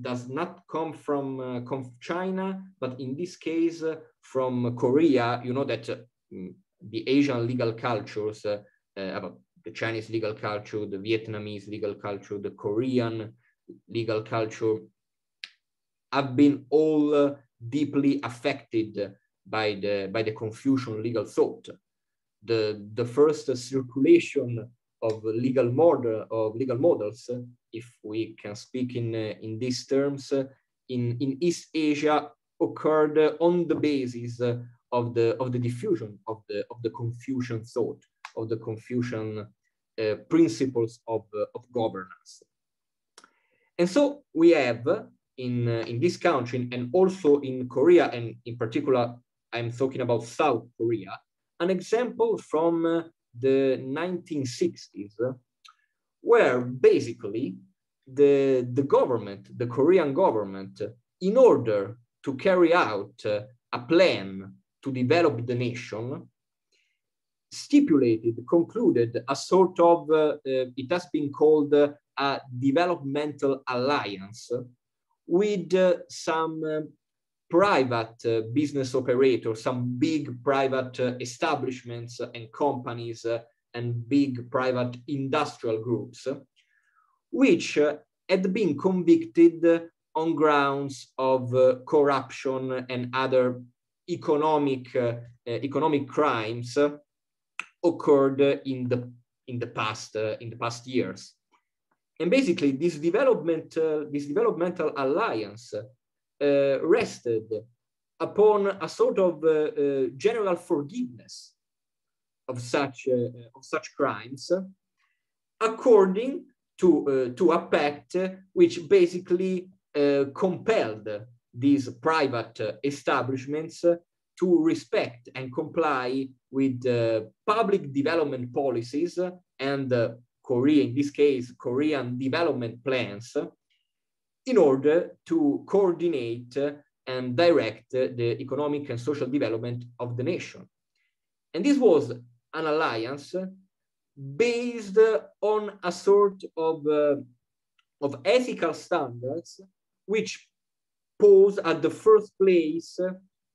does not come from uh, China, but in this case uh, from Korea. You know that uh, mm, the Asian legal cultures, uh, uh, the Chinese legal culture, the Vietnamese legal culture, the Korean legal culture, have been all uh, deeply affected by the by the Confucian legal thought. The the first circulation of legal model of legal models, if we can speak in uh, in these terms, in in East Asia occurred on the basis of the of the diffusion of the of the Confucian thought, of the Confucian uh, principles of uh, of governance. And so we have in uh, in this country and also in Korea, and in particular, I'm talking about South Korea, an example from uh, the 1960s, where basically the, the government, the Korean government, in order to carry out a plan to develop the nation, stipulated, concluded a sort of, uh, uh, it has been called uh, a developmental alliance with uh, some uh, private uh, business operators, some big private uh, establishments and companies uh, and big private industrial groups, which uh, had been convicted on grounds of uh, corruption and other economic, uh, economic crimes occurred in the, in the past in the past years. And basically, this development this developmental alliance rested upon a sort of uh, general forgiveness of such of such crimes, according to to a pact which basically compelled these private establishments to respect and comply with uh, public development policies and uh, Korea, in this case, Korean development plans, in order to coordinate and direct the economic and social development of the nation. And this was an alliance based on a sort of, uh, of ethical standards which pose at the first place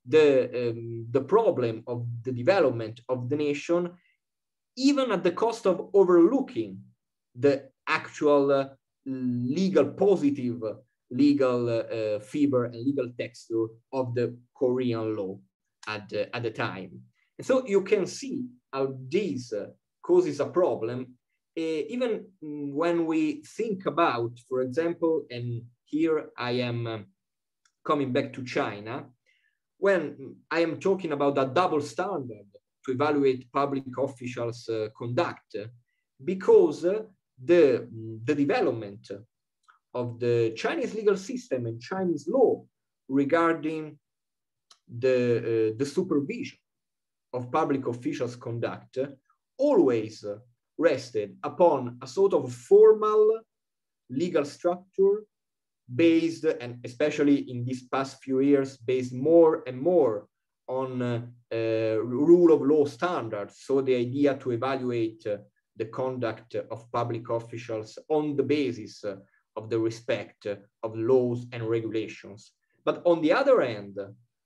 the, um, the problem of the development of the nation, even at the cost of overlooking the actual uh, legal positive legal uh, fiber and legal texture of the Korean law at, uh, at the time. And so you can see how this uh, causes a problem, uh, even when we think about, for example, and here I am um, coming back to China, when I am talking about a double standard to evaluate public officials' uh, conduct, because the, the development of the Chinese legal system and Chinese law regarding the, uh, the supervision of public officials' conduct always rested upon a sort of formal legal structure based, and especially in these past few years, based more and more on uh, uh, rule of law standards. So the idea to evaluate the conduct of public officials on the basis of the respect of laws and regulations. But on the other hand,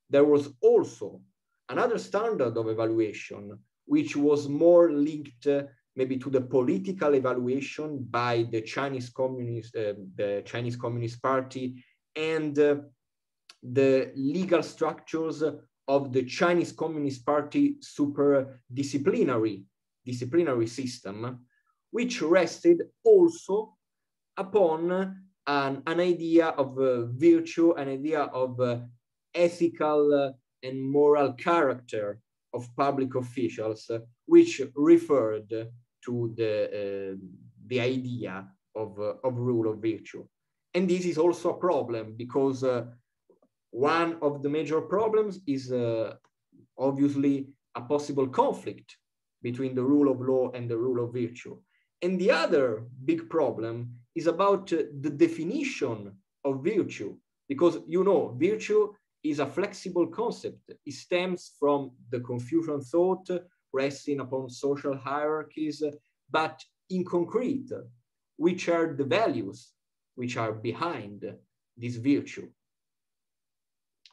there was also another standard of evaluation, which was more linked maybe to the political evaluation by the Chinese Communist, uh, the Chinese Communist Party and uh, the legal structures of the Chinese Communist Party super disciplinary, disciplinary system, which rested also upon an, an idea of uh, virtue, an idea of uh, ethical uh, and moral character of public officials, which referred to the, uh, the idea of, uh, of rule of virtue. And this is also a problem because uh, one of the major problems is obviously a possible conflict between the rule of law and the rule of virtue. And the other big problem is about uh, the definition of virtue, because you know, virtue is a flexible concept. It stems from the Confucian thought resting upon social hierarchies, but in concrete, which are the values which are behind this virtue?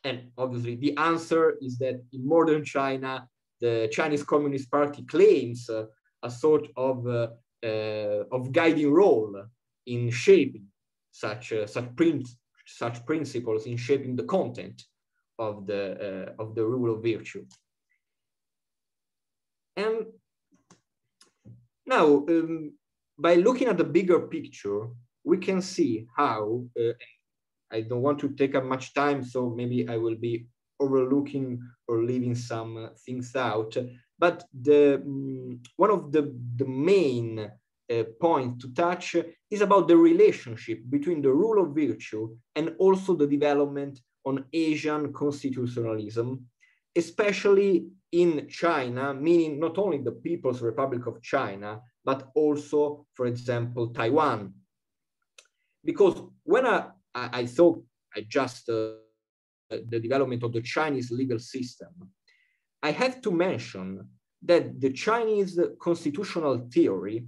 And obviously the answer is that in modern China, the Chinese Communist Party claims uh, a sort of, uh, uh, of guiding role in shaping such, such, prin such principles, in shaping the content of the, of the rule of virtue. And now, um, by looking at the bigger picture, we can see how, uh, I don't want to take up much time, so maybe I will be overlooking or leaving some uh, things out. But the um, one of the, the main uh, points to touch is about the relationship between the rule of virtue and also the development on Asian constitutionalism, especially in China, meaning not only the People's Republic of China, but also, for example, Taiwan. Because when I, I, I thought I just uh, the development of the Chinese legal system, I have to mention that the Chinese constitutional theory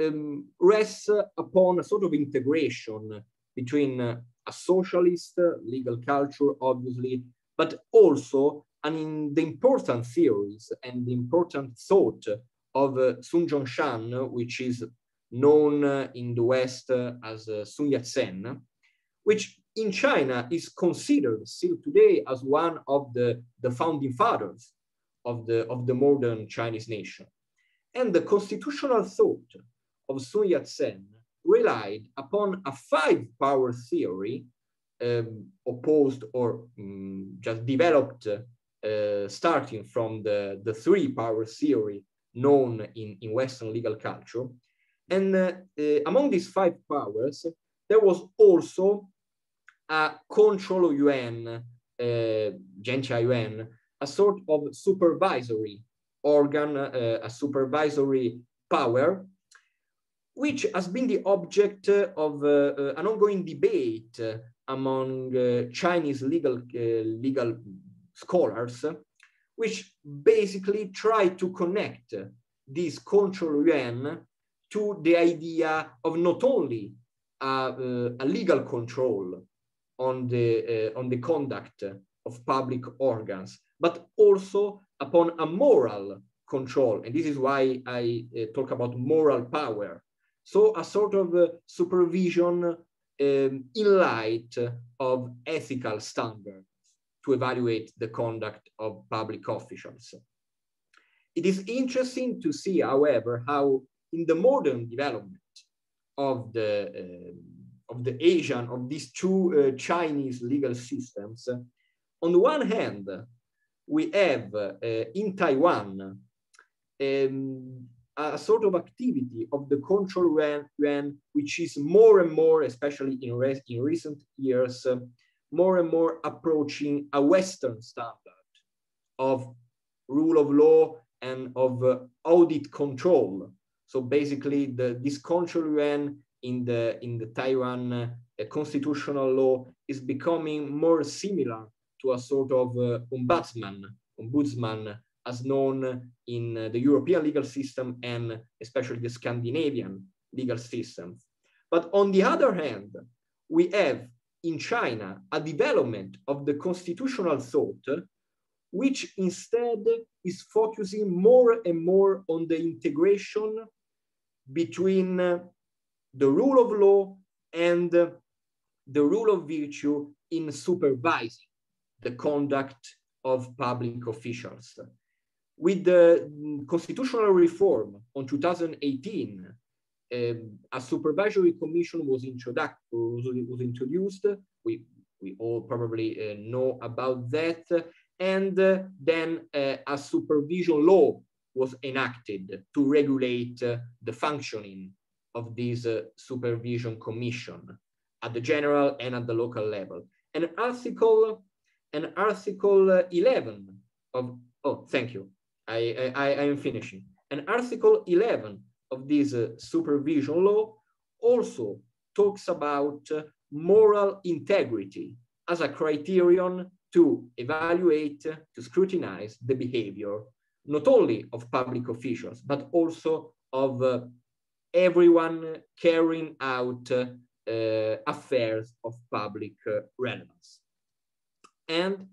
um, rests upon a sort of integration between a socialist legal culture, obviously, but also and in the important theories and the important thought of uh, Sun Zhongshan, which is known uh, in the West uh, as uh, Sun Yat-sen, which in China is considered still today as one of the, the founding fathers of the, of the modern Chinese nation. And the constitutional thought of Sun Yat-sen relied upon a five-power theory um, opposed or um, just developed uh, starting from the, the three-power theory known in, in Western legal culture. And uh, uh, among these five powers, there was also a control yuan, uh, Jiancha yuan, a sort of supervisory organ, uh, a supervisory power, which has been the object of uh, an ongoing debate among uh, Chinese legal, legal scholars, which basically try to connect this control yuan to the idea of not only a, a legal control on the, uh, on the conduct of public organs, but also upon a moral control. And this is why I uh, talk about moral power. So a sort of uh, supervision um, in light of ethical standards to evaluate the conduct of public officials. It is interesting to see, however, how in the modern development of the, uh, of the Asian, of these two uh, Chinese legal systems, on the one hand, we have uh, in Taiwan um, a sort of activity of the control yuan, which is more and more, especially in, in recent years, uh, more and more approaching a Western standard of rule of law and of uh, audit control. So basically, the, this control yuan in the in the Taiwan uh, constitutional law is becoming more similar to a sort of uh, ombudsman, ombudsman as known in uh, the European legal system and especially the Scandinavian legal system. But on the other hand, we have in China a development of the constitutional thought, which instead is focusing more and more on the integration between the rule of law and the rule of virtue in supervising the conduct of public officials. With the constitutional reform on 2018, um, a supervisory commission was, was introduced. We, we all probably uh, know about that. And uh, then uh, a supervision law was enacted to regulate uh, the functioning of this uh, supervision commission at the general and at the local level. And article, and article 11 of, oh, thank you. I, I, I am finishing. And article 11 of this uh, supervision law also talks about uh, moral integrity as a criterion to evaluate, to scrutinize the behavior, not only of public officials, but also of uh, everyone carrying out uh, affairs of public uh, relevance. And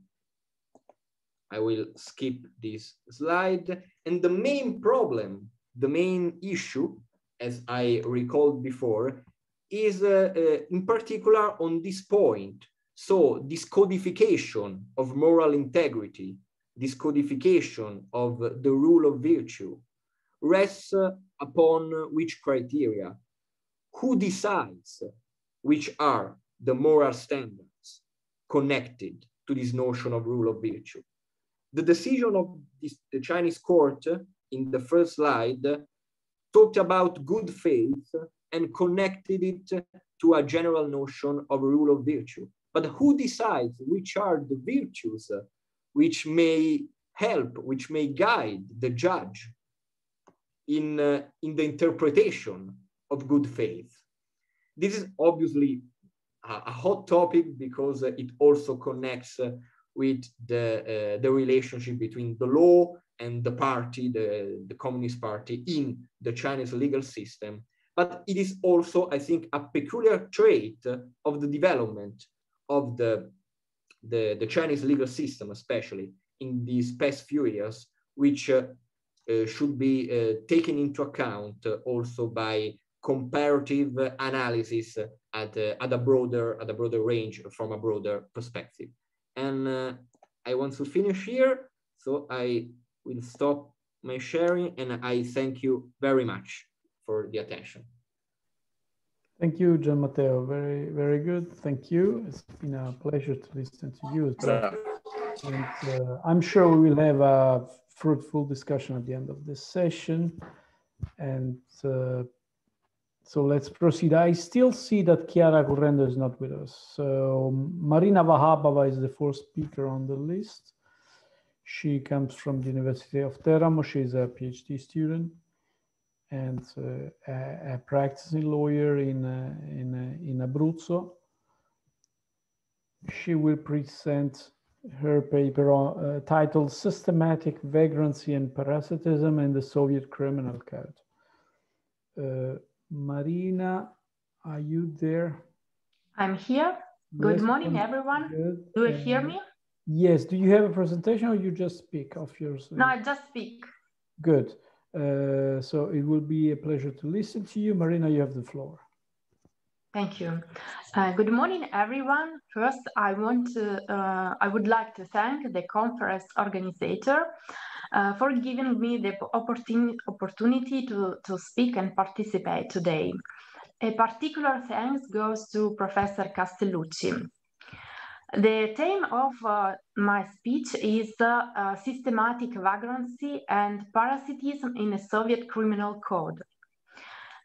I will skip this slide. And the main problem the main issue, as I recalled before, is uh, uh, in particular on this point. So this codification of moral integrity, this codification of the rule of virtue rests uh, upon which criteria? Who decides which are the moral standards connected to this notion of rule of virtue? The decision of this, the Chinese court in the first slide talked about good faith and connected it to a general notion of rule of virtue. But who decides which are the virtues which may help, which may guide the judge in, uh, in the interpretation of good faith? This is obviously a, a hot topic because it also connects with the, uh, the relationship between the law and the party, the, the Communist Party in the Chinese legal system. But it is also, I think, a peculiar trait of the development of the, the, the Chinese legal system, especially in these past few years, which uh, uh, should be uh, taken into account also by comparative analysis at, uh, at, a broader, at a broader range from a broader perspective. And uh, I want to finish here. So I will stop my sharing and I thank you very much for the attention. Thank you, Gian Matteo. Very, very good. Thank you. It's been a pleasure to listen to you. And uh, I'm sure we will have a fruitful discussion at the end of this session. And uh, so let's proceed. I still see that Chiara Currendo is not with us. So Marina Vahabava is the fourth speaker on the list. She comes from the University of Teramo. She's a PhD student and uh, a, a, practicing lawyer in, uh, in, uh, in Abruzzo. She will present her paper on, uh, titled Systematic Vagrancy and Parasitism in the Soviet Criminal Code. Uh, Marina, are you there? I'm here. Good yes, morning, everyone. Good. Do you hear me? Yes. Do you have a presentation or you just speak of yours? No, I just speak. Good. Uh, so it will be a pleasure to listen to you. Marina, you have the floor. Thank you. Uh, good morning, everyone. First, I want to, uh, I would like to thank the conference organizer uh, for giving me the opportunity, opportunity to, to speak and participate today. A particular thanks goes to Professor Castellucci. The theme of uh, my speech is uh, uh, systematic vagrancy and parasitism in the Soviet criminal code.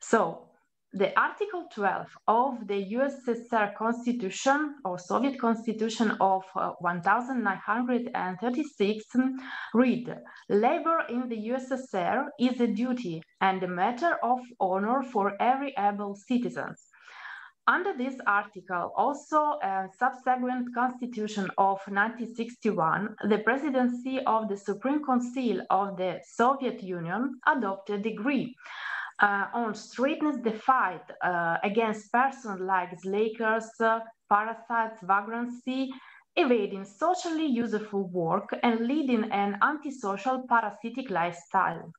So, the Article 12 of the USSR Constitution or Soviet Constitution of uh, 1936 read, labor in the USSR is a duty and a matter of honor for every able citizen. Under this article, also a subsequent constitution of 1961, the presidency of the Supreme Council of the Soviet Union adopted a decree uh, on strictness the fight uh, against persons like slayers, uh, parasites, vagrancy, evading socially useful work and leading an antisocial parasitic lifestyle.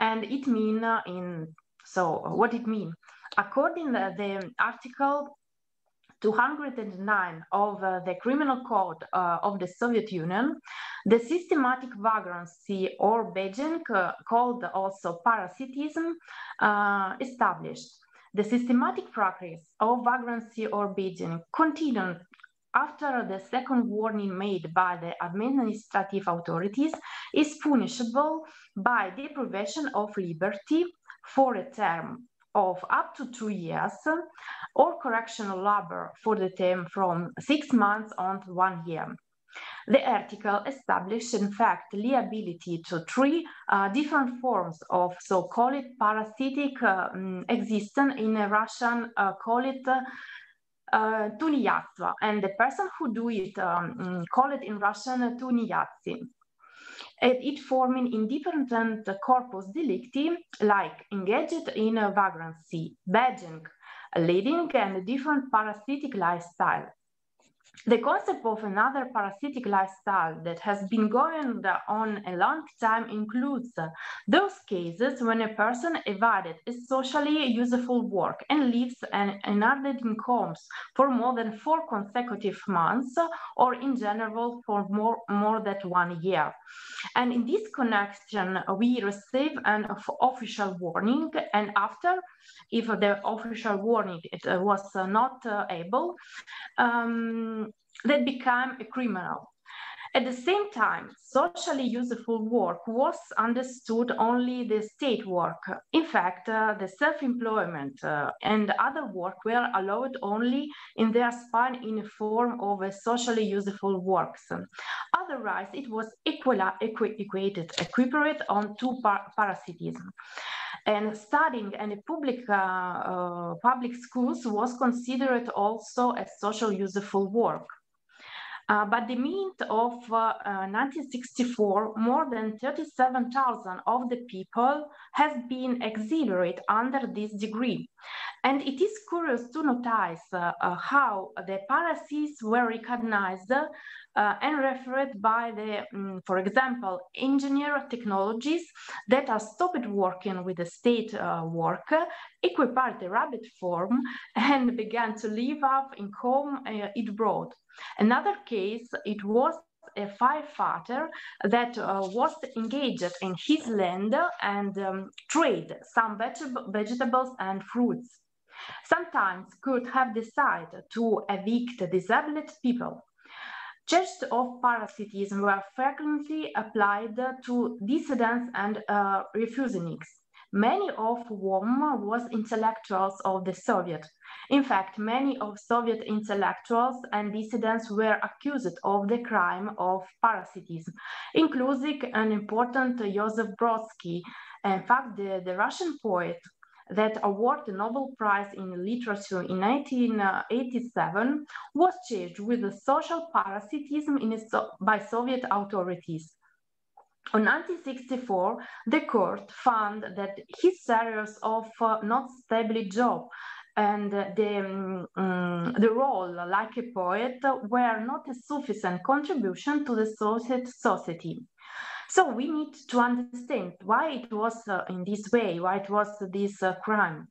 And it mean uh, in so what it mean? according to the article 209 of uh, the criminal code uh, of the Soviet Union, the systematic vagrancy or begging, uh, called also parasitism, uh, established. The systematic practice of vagrancy or begging continued after the second warning made by the administrative authorities is punishable by deprivation of liberty for a term of up to two years or correctional labor for the term from six months on to one year. The article established, in fact, liability to three uh, different forms of so-called parasitic uh, existence in Russian uh, call it uh, tuneyadstvo, and the person who do it um, call it in Russian tuneyadtsy it forming independent corpus delicti like engaged in vagrancy, badging, leading and different parasitic lifestyle. The concept of another parasitic lifestyle that has been going on a long time includes those cases when a person evaded a socially useful work and lives an unearned incomes for more than four consecutive months or in general for more, more than one year. And in this connection, we receive an official warning and after if the official warning it was not able, um, that became a criminal. At the same time, socially useful work was understood only the state work. In fact, uh, the self-employment uh, and other work were allowed only in their span in the form of a socially useful works. Otherwise, it was equated, equiparate on two par parasitism. And studying in public, uh, uh, public schools was considered also a social useful work. Uh, by the mid of uh, 1964, uh, more than 37,000 of the people have been exhibited under this degree. And it is curious to notice uh, uh, how the parasites were recognized uh, and referred by the, um, for example, engineer technologies that are stopped working with the state uh, work, equipped the rabbit form, and began to live off in home uh, it brought. Another case, it was a firefighter that uh, was engaged in his land and um, trade some veg vegetables and fruits. Sometimes could have decided to evict disabled people. Charges of parasitism were frequently applied to dissidents and uh, refusees many of whom was intellectuals of the Soviet. In fact, many of Soviet intellectuals and dissidents were accused of the crime of parasitism, including an important Joseph Brodsky. In fact, the, the Russian poet that awarded the Nobel Prize in Literature in 1987 was charged with social parasitism so by Soviet authorities. In 1964, the court found that his series of uh, not stable job and the, um, the role like a poet were not a sufficient contribution to the society. So we need to understand why it was uh, in this way, why it was this uh, crime.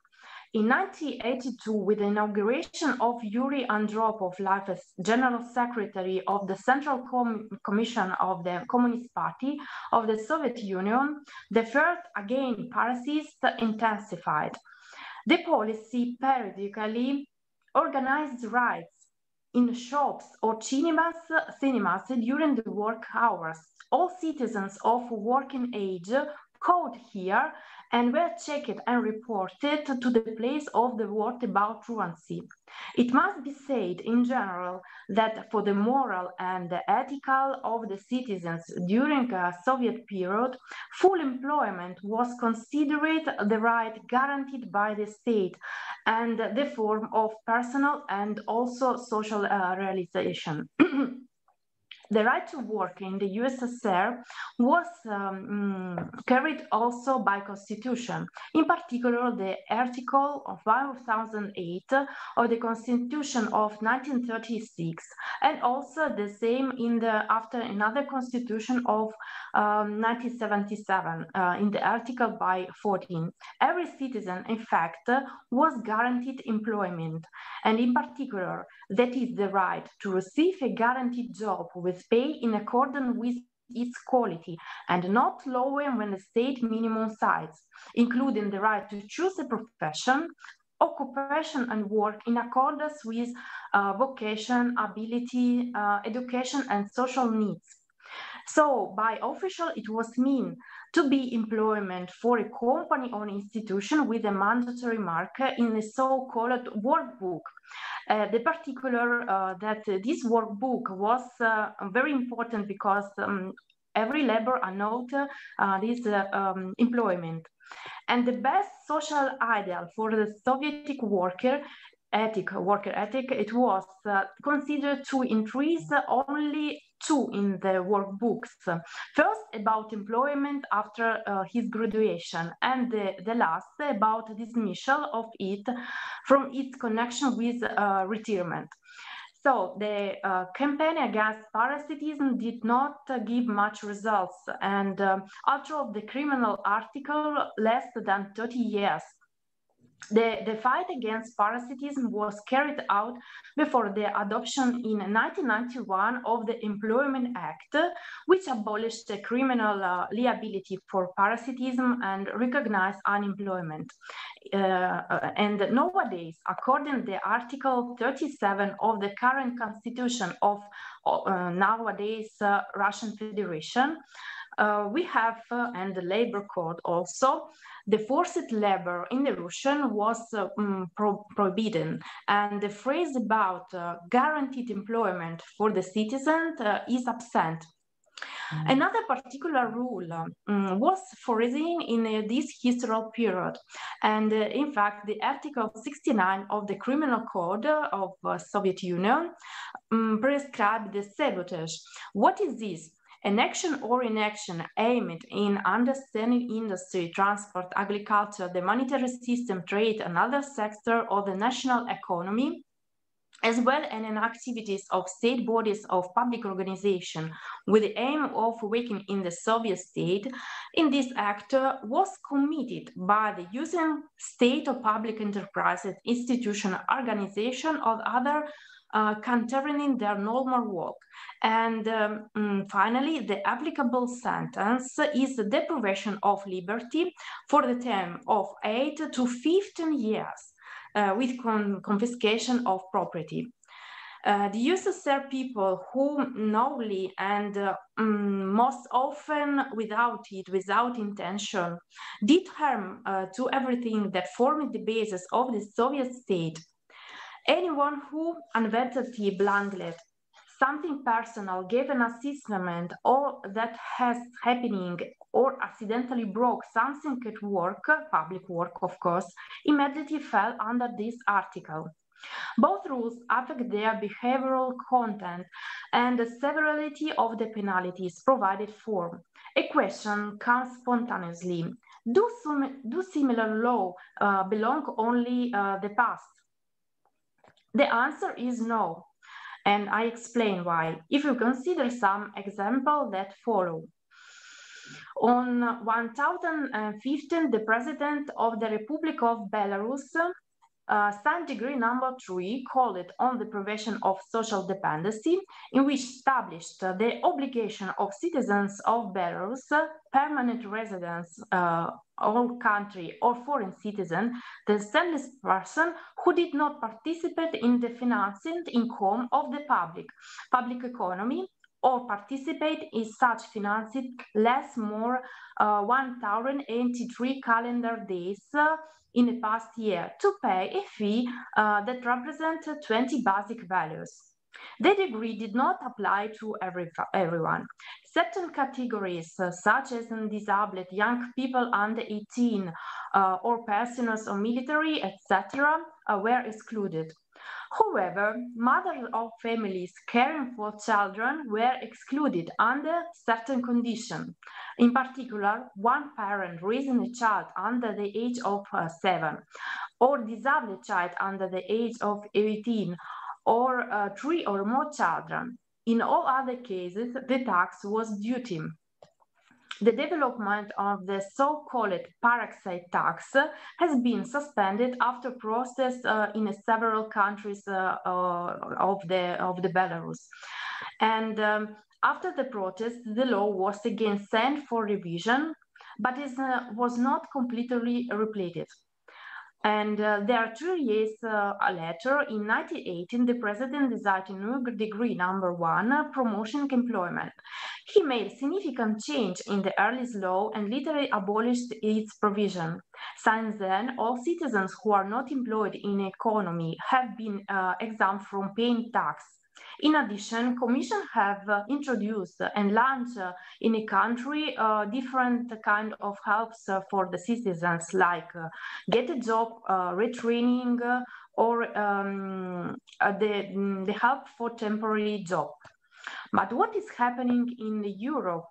In 1982, with the inauguration of Yuri Andropov life as General Secretary of the Central Com Commission of the Communist Party of the Soviet Union, the first again parasites intensified. The policy periodically organized riots in shops or cinemas, cinemas during the work hours. All citizens of working age caught here and were checked and reported to the place of the word about truancy. It must be said in general that for the moral and the ethical of the citizens during a Soviet period, full employment was considered the right guaranteed by the state and the form of personal and also social uh, realization. the right to work in the USSR was um, mm, carried also by constitution, in particular the Article of 1008 of the Constitution of 1936, and also the same in the after another constitution of um, 1977 uh, in the article by 14. Every citizen, in fact, was guaranteed employment, and in particular, that is the right to receive a guaranteed job with pay in accordance with its quality and not lower than the state minimum size, including the right to choose a profession, occupation and work in accordance with uh, vocation, ability, uh, education and social needs. So by official, it was mean to be employment for a company or institution with a mandatory marker in a so-called workbook. Uh, the particular uh, that this workbook was uh, very important because um, every labor note uh, this uh, um, employment. And the best social ideal for the Soviet worker ethic, worker ethic, it was uh, considered to increase only two in the workbooks. First, about employment after uh, his graduation, and the, the last about dismissal of it from its connection with uh, retirement. So the uh, campaign against parasitism did not uh, give much results, and um, although the criminal article less than 30 years the, the fight against parasitism was carried out before the adoption in 1991 of the Employment Act, which abolished the criminal uh, liability for parasitism and recognized unemployment. Uh, uh and nowadays, according to Article 37 of the current constitution of uh, nowadays uh, Russian Federation, uh, we have, and the labor code also, the forced labor in the Russian was uh, um, pro prohibited, and the phrase about uh, guaranteed employment for the citizen uh, is absent. Mm. Another particular rule um, was foreseen in uh, this historical period. And uh, in fact, the Article 69 of the Criminal Code of uh, Soviet Union um, prescribed the sabotage. What is this? An action or inaction aimed in understanding industry, transport, agriculture, the monetary system, trade, and other sector of the national economy as well as in activities of state bodies of public organization with the aim of working in the Soviet state, in this act uh, was committed by the using state or public enterprises, institution, organization, or other uh, their normal work. And um, mm, finally, the applicable sentence is the deprivation of liberty for the term of 8 to 15 years uh, with con confiscation of property. Uh, the USSR people who knowingly and uh, um, most often without it, without intention, did harm uh, to everything that formed the basis of the Soviet state. Anyone who inadvertently blundered something personal, gave an assessment, or that has happening, or accidentally broke something at work, public work, of course, immediately fell under this article. Both rules affect their behavioral content and the severity of the penalties provided for. A question comes spontaneously. Do, do similar law uh, belong only uh, the past? The answer is no, and I explain why. If you consider some example that follow. On 1015, the president of the Republic of Belarus uh, degree number three called on the prevention of social dependency, in which established the obligation of citizens of Belarus, permanent residents uh, country or foreign citizen, the status person who did not participate in the financing income of the public, public economy, or participate in such financing less more uh, 1,083 calendar days uh, in the past year to pay a fee uh, that represents 20 basic values. The degree did not apply to every, everyone. Certain categories, uh, such as disabled, young people under 18, uh, or persons or military, etc., uh, were excluded. However, mothers of families caring for children were excluded under certain conditions. In particular, one parent raising a child under the age of uh, seven, or disabled child under the age of 18, or uh, three or more children. In all other cases, the tax was duty the development of the so-called parasite tax has been suspended after protests uh, in several countries uh, uh, of, the, of the Belarus. And um, after the protest, the law was again sent for revision, but it uh, was not completely repeated. And uh, there are three years uh, later, in 1918, the president decided new degree number one, promotion employment. He made significant change in the early law and literally abolished its provision. Since then, all citizens who are not employed in economy have been uh, exempt from paying tax. In addition, Commission have uh, introduced and launched uh, in a country uh, different kind of helps uh, for the citizens, like uh, get a job, uh, retraining, or um, the, the help for temporary job. But what is happening in Europe?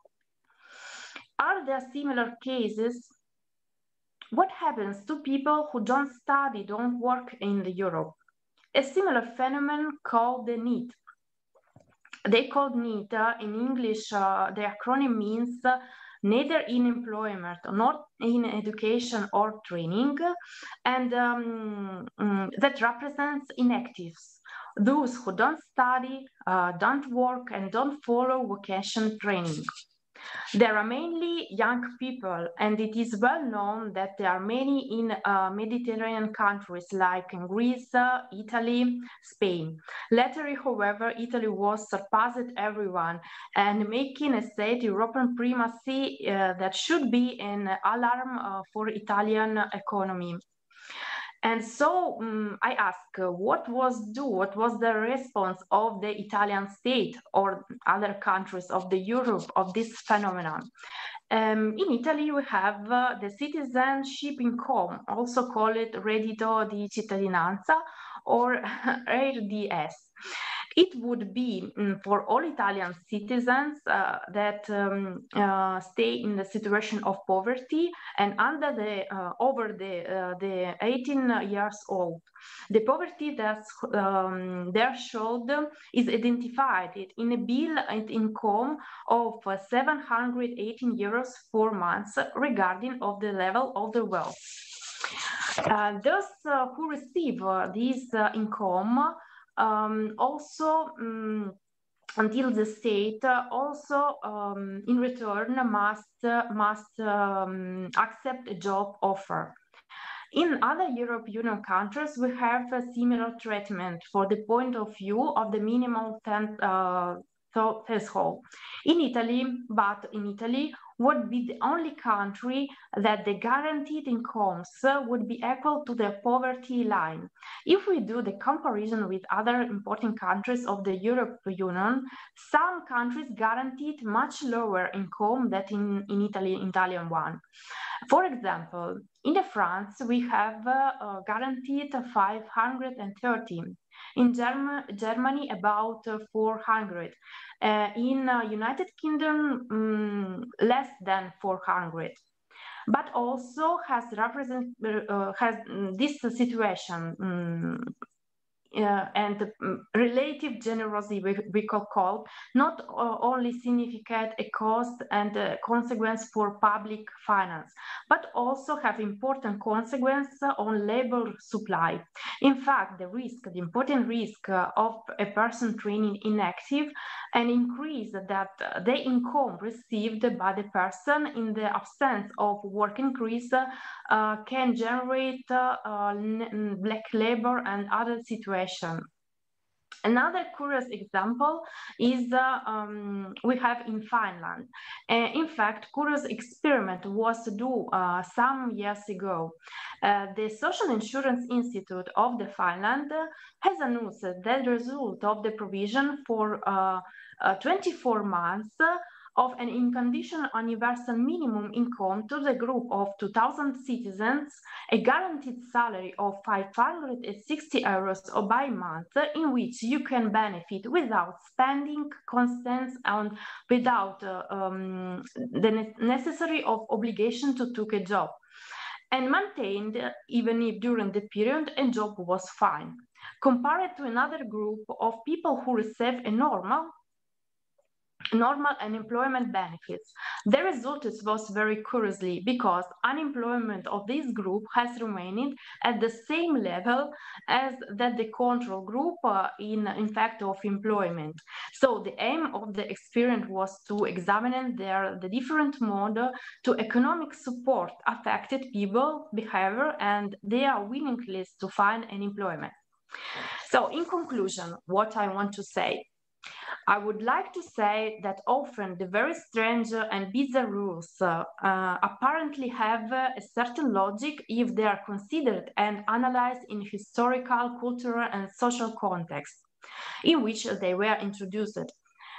Are there similar cases? What happens to people who don't study, don't work in Europe? A similar phenomenon called the NEET, they called NEET in English, uh, the acronym means uh, neither in employment, not in education or training, and um, um, that represents inactives, those who don't study, uh, don't work, and don't follow vocation training. There are mainly young people, and it is well known that there are many in uh, Mediterranean countries like in Greece, uh, Italy, Spain. Latterly, however, Italy was surpassed everyone and making a state European primacy uh, that should be an alarm uh, for Italian economy. And so um, I ask, uh, what was due? What was the response of the Italian state or other countries of the Europe of this phenomenon? Um, in Italy, we have uh, the citizenship income, also called reddito di cittadinanza or RDS. It would be um, for all Italian citizens uh, that um, uh, stay in the situation of poverty and under the uh, over the uh, the 18 years old. The poverty that's um, there showed is identified in a bill and income of 718 euros per months regarding of the level of the wealth. Uh, those uh, who receive uh, this uh, income um, also um, until the state also um, in return must must um, accept a job offer. In other European Union countries, we have a similar treatment for the point of view of the minimum uh, threshold. In Italy, but in Italy, would be the only country that the guaranteed incomes would be equal to the poverty line. If we do the comparison with other important countries of the European Union, some countries guaranteed much lower income than in, in Italy, Italian one. For example, in France, we have uh, guaranteed 530 in Germ Germany about uh, 400 uh, in uh, United Kingdom um, less than 400 but also has represent uh, has mm, this situation um, uh, and um, relative generosity we, we could call not uh, only significant a cost and a consequence for public finance, but also have important consequence on labor supply. In fact, the risk, the important risk uh, of a person training inactive and increase that the income received by the person in the absence of work increase uh, can generate uh, black labor and other situations. Another curious example is uh, um, we have in Finland. Uh, in fact, curious experiment was to do uh, some years ago. Uh, the Social Insurance Institute of the Finland has announced that the result of the provision for uh, uh, 24 months of an unconditional universal minimum income to the group of 2,000 citizens, a guaranteed salary of 560 euros by month, in which you can benefit without spending constants and without uh, um, the necessary of obligation to take a job and maintained even if during the period a job was fine. Compared to another group of people who receive a normal normal unemployment benefits. The result was very curiously because unemployment of this group has remained at the same level as that the control group uh, in, in fact of employment. So the aim of the experiment was to examine their, the different mode to economic support affected people behavior and their willingness to find an employment. So in conclusion, what I want to say, I would like to say that often the very strange and bizarre rules uh, uh, apparently have a certain logic if they are considered and analyzed in historical, cultural, and social context in which they were introduced.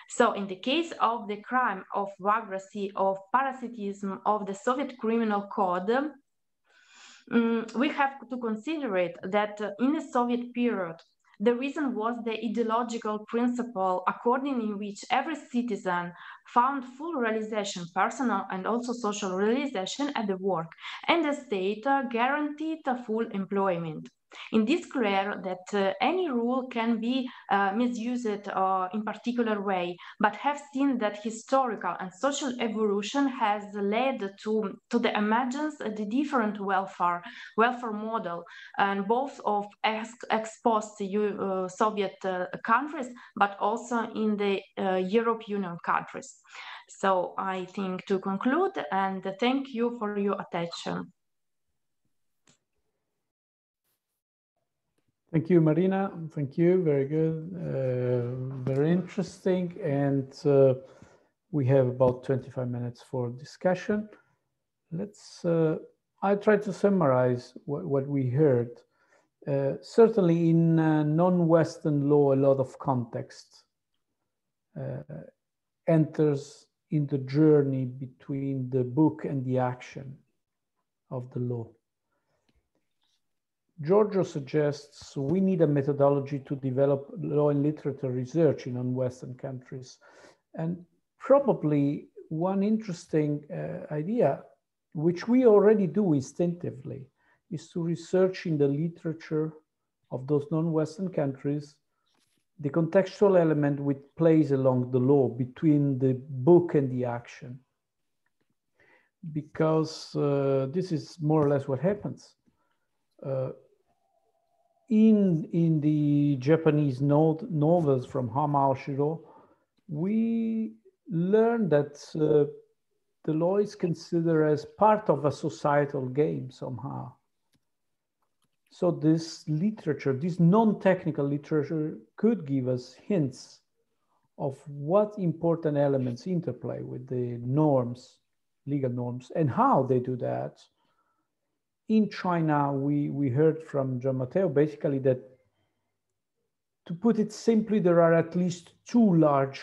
So in the case of the crime of vagrancy, of parasitism of the Soviet criminal code, um, we have to consider it that in the Soviet period, the reason was the ideological principle according in which every citizen found full realization, personal and also social realization at the work, and the state uh, guaranteed full employment. In this clear that uh, any rule can be uh, misused uh, in particular way, but have seen that historical and social evolution has led to, to the emergence of the different welfare, welfare model, and both of ex, exposed uh, Soviet uh, countries, but also in the uh, European Union countries. So I think to conclude and thank you for your attention. Thank you, Marina. Thank you. Very good. Uh, very interesting. And uh, we have about 25 minutes for discussion. Let's, uh, I try to summarize what, what we heard. Uh, certainly in uh, non-Western law, a lot of context uh, enters in the journey between the book and the action of the law Giorgio suggests we need a methodology to develop law and literature research in non-Western countries. And probably one interesting uh, idea, which we already do instinctively, is to research in the literature of those non-Western countries the contextual element which plays along the law between the book and the action. Because uh, this is more or less what happens. Uh, in, in the Japanese no novels from Hamao Shiro, we learn that uh, the law is considered as part of a societal game somehow. So this literature, this non-technical literature could give us hints of what important elements interplay with the norms, legal norms, and how they do that. In China, we, we heard from Gian Matteo basically that, to put it simply, there are at least two large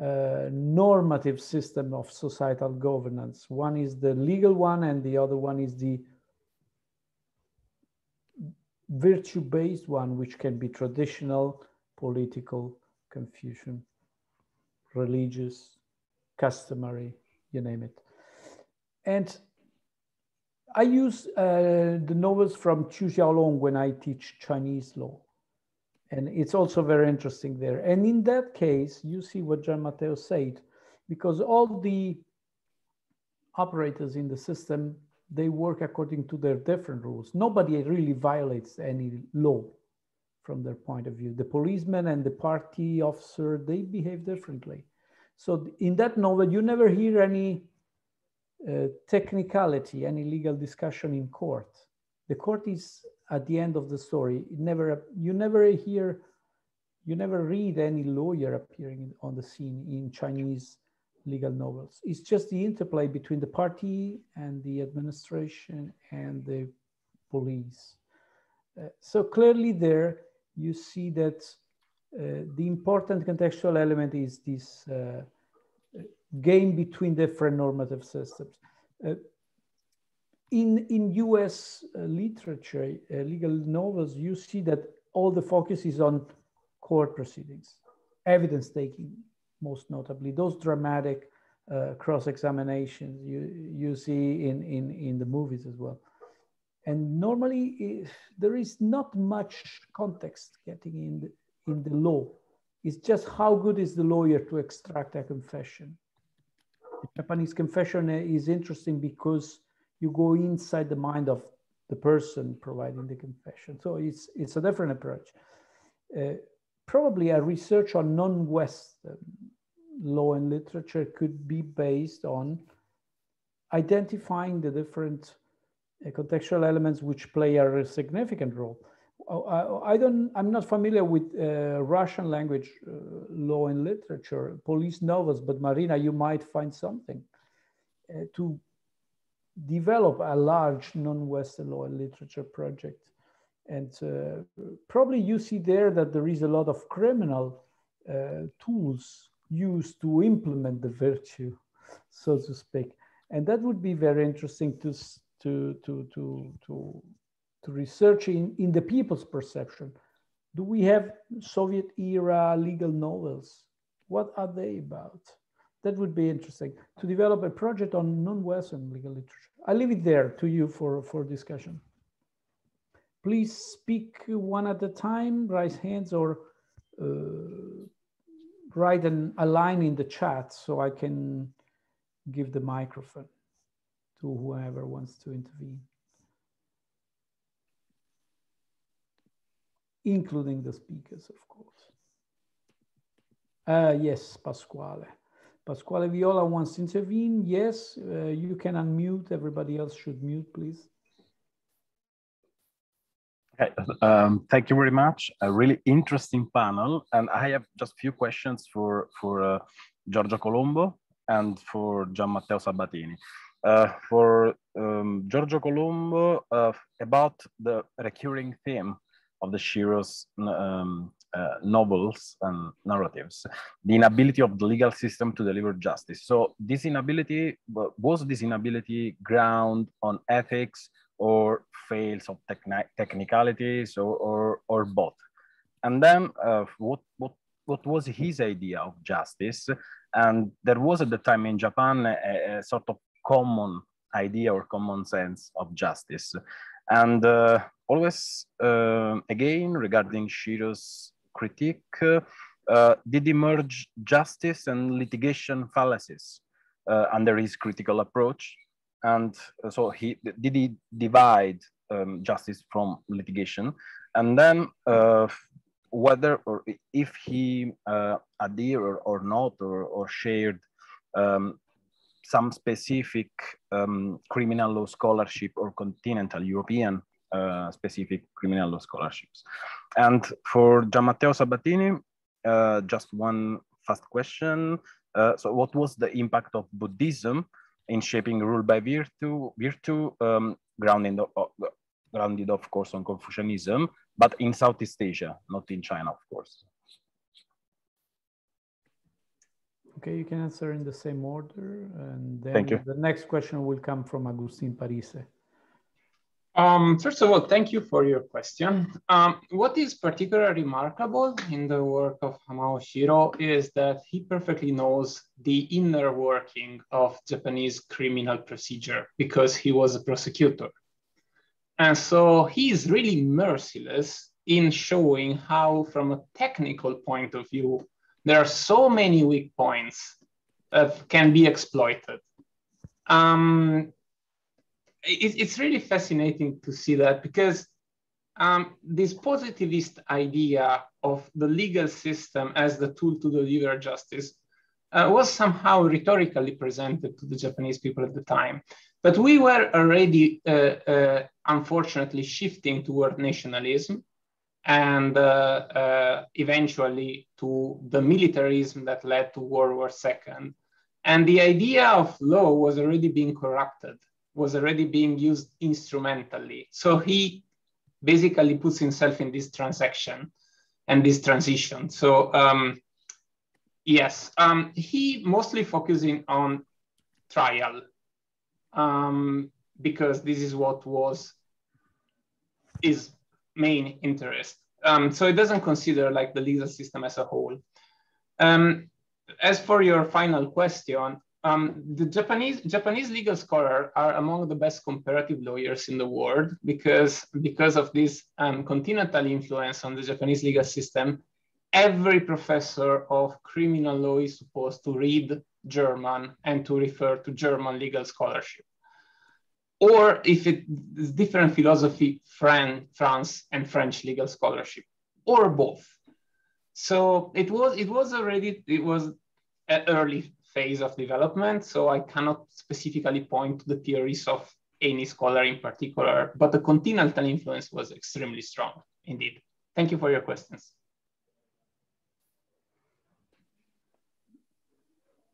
uh, normative system of societal governance. One is the legal one and the other one is the virtue-based one, which can be traditional, political, Confucian, religious, customary, you name it. And I use uh, the novels from Qiu Xiaolong when I teach Chinese law. And it's also very interesting there. And in that case, you see what Gian Matteo said, because all the operators in the system they work according to their different rules. Nobody really violates any law from their point of view. The policeman and the party officer, they behave differently. So in that novel, you never hear any uh, technicality, any legal discussion in court. The court is at the end of the story. It never, you never hear, you never read any lawyer appearing on the scene in Chinese legal novels. It's just the interplay between the party and the administration and the police. Uh, so clearly there you see that uh, the important contextual element is this uh, game between different normative systems. Uh, in, in US uh, literature, uh, legal novels, you see that all the focus is on court proceedings, evidence taking, most notably. Those dramatic uh, cross-examinations you, you see in, in, in the movies as well. And normally there is not much context getting in the, in the law. It's just how good is the lawyer to extract a confession. Japanese confession is interesting because you go inside the mind of the person providing the confession. So it's, it's a different approach. Uh, probably a research on non-Western law and literature could be based on identifying the different uh, contextual elements which play a significant role. I, I don't, I'm not familiar with uh, Russian language uh, law and literature, police novels, but Marina, you might find something uh, to develop a large non-Western law and literature project. And uh, probably you see there that there is a lot of criminal uh, tools used to implement the virtue, so to speak. And that would be very interesting to, to, to, to, to, to research in, in the people's perception. Do we have Soviet era legal novels? What are they about? That would be interesting to develop a project on non-Western legal literature. I leave it there to you for, for discussion. Please speak one at a time, raise hands or uh, write an, a line in the chat so I can give the microphone to whoever wants to intervene. Including the speakers, of course. Uh, yes, Pasquale. Pasquale Viola wants to intervene. Yes, uh, you can unmute. Everybody else should mute, please. Okay, um, thank you very much. A really interesting panel, and I have just a few questions for for uh, Giorgio Colombo and for Gian Matteo Sabatini. Uh, for um, Giorgio Colombo, uh, about the recurring theme of the Shiro's um, uh, novels and narratives, the inability of the legal system to deliver justice. So this inability, was this inability ground on ethics or fails of techni technicalities or, or, or both. And then uh, what, what, what was his idea of justice? And there was at the time in Japan a, a sort of common idea or common sense of justice. And uh, always, uh, again, regarding Shiro's critique, uh, did emerge justice and litigation fallacies uh, under his critical approach. And so he did he divide um, justice from litigation, and then uh, whether or if he uh, adhere or, or, not or, or shared um, some specific um, criminal law scholarship or continental European uh, specific criminal law scholarships. And for Gianmatteo Sabatini, uh, just one fast question. Uh, so what was the impact of Buddhism in shaping rule by virtue, virtue um, grounded, grounded, of course, on Confucianism, but in Southeast Asia, not in China, of course. Okay, you can answer in the same order. And then Thank you. the next question will come from Agustin Parise. Um, first of all, thank you for your question. Um, what is particularly remarkable in the work of Hamao Shiro is that he perfectly knows the inner working of Japanese criminal procedure because he was a prosecutor. And so he is really merciless in showing how, from a technical point of view, there are so many weak points that can be exploited. Um, it, it's really fascinating to see that because um, this positivist idea of the legal system as the tool to deliver justice uh, was somehow rhetorically presented to the Japanese people at the time. But we were already, uh, uh, unfortunately, shifting toward nationalism and uh, uh, eventually to the militarism that led to World War II. And the idea of law was already being corrupted was already being used instrumentally. So he basically puts himself in this transaction and this transition. So um, yes, um, he mostly focusing on trial um, because this is what was his main interest. Um, so it doesn't consider like the legal system as a whole. Um, as for your final question, um, the Japanese Japanese legal scholars are among the best comparative lawyers in the world because because of this um, continental influence on the Japanese legal system. Every professor of criminal law is supposed to read German and to refer to German legal scholarship. Or if it is different philosophy, Fran, France and French legal scholarship, or both. So it was it was already it was early phase of development. So I cannot specifically point to the theories of any scholar in particular, but the continental influence was extremely strong indeed. Thank you for your questions.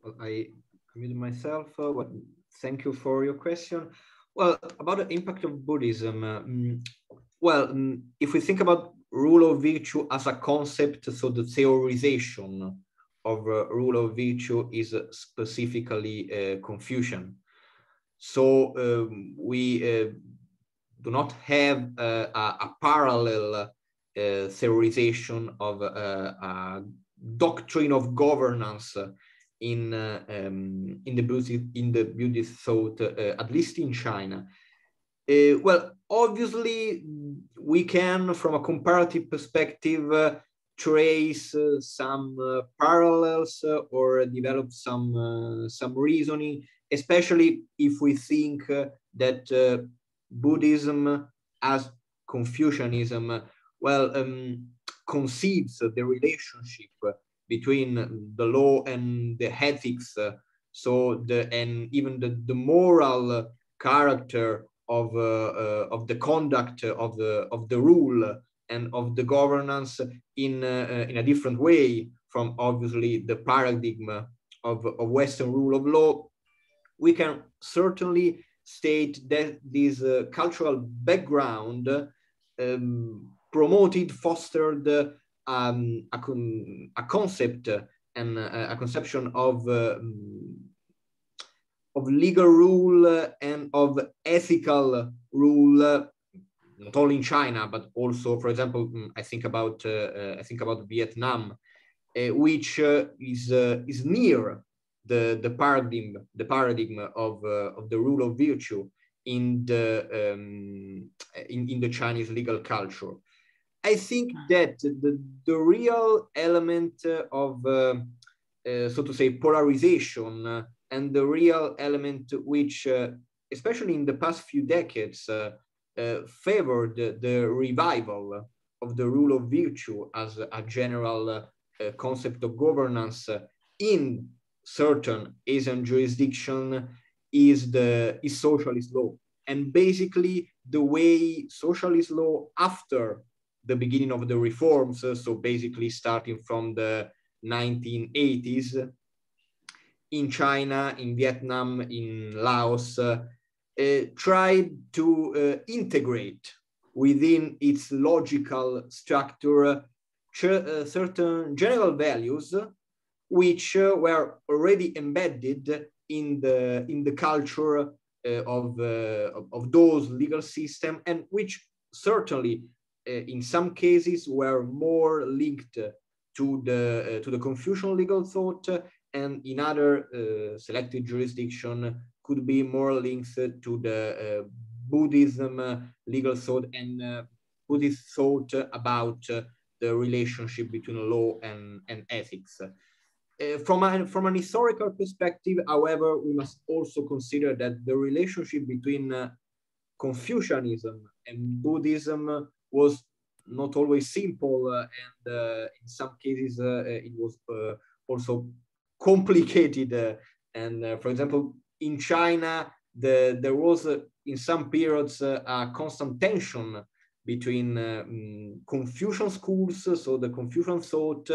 Well, I unmuted myself. Uh, thank you for your question. Well, about the impact of Buddhism, uh, mm, well, mm, if we think about rule of virtue as a concept, so the theorization of uh, rule of virtue is specifically uh, Confucian. So um, we uh, do not have a, a, parallel theorization of a doctrine of governance in uh, um, in the Buddhist in the Buddhist thought, uh, at least in China. Uh, well, obviously, we can, from a comparative perspective, trace uh, some uh, parallels uh, or develop some some reasoning, especially if we think that Buddhism as Confucianism, well, um, conceives the relationship between the law and the ethics, so the and even the, the moral character of uh, uh, of the conduct of the of the rule and of the governance in, uh, in a different way from obviously the paradigm of, of Western rule of law, we can certainly state that this uh, cultural background um, promoted, fostered um, a, con a, concept and a conception of uh, of legal rule and of ethical rule not only in China, but also, for example, mm, I think about uh, I think about Vietnam, uh, which is is near the the paradigm the paradigm of of the rule of virtue in the um, in, in the Chinese legal culture. I think hmm. that the, the real element of uh, uh, so to say polarization uh, and the real element which especially in the past few decades favored the revival of the rule of virtue as a general concept of governance in certain Asian jurisdiction is the is socialist law. And basically the way socialist law after the beginning of the reforms so basically starting from the 1980s in china in vietnam in laos uh, uh, tried to uh, integrate within its logical structure uh, certain general values which uh, were already embedded in the in the culture uh, of, uh, of those legal system and which certainly uh, in some cases were more linked to the uh, to the Confucian legal thought and in other uh, selected jurisdiction could be more linked to the Buddhism legal thought and Buddhist thought about the relationship between law and, and ethics. Uh, from, a, from an historical perspective, however, we must also consider that the relationship between uh, Confucianism and Buddhism was not always simple, uh, and uh, in some cases uh, it was also complicated. and for example, in China, the, there was in some periods a constant tension between um, Confucian schools, so the Confucian thought,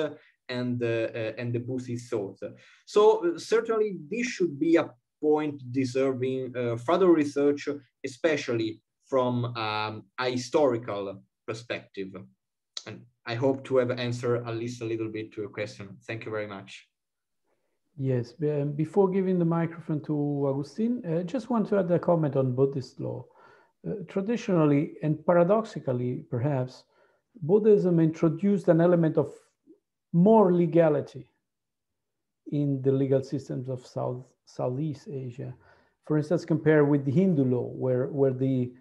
and uh, and the Buddhist thought. So uh, certainly this should be a point deserving uh, further research, especially from um, a historical perspective. And I hope to have answered at least a little bit to your question. Thank you very much. Yes, um, before giving the microphone to Agustin, I uh, just want to add a comment on Buddhist law. Uh, traditionally and paradoxically, perhaps, Buddhism introduced an element of more legality in the legal systems of South Southeast Asia. For instance, compare with the Hindu law, where, where the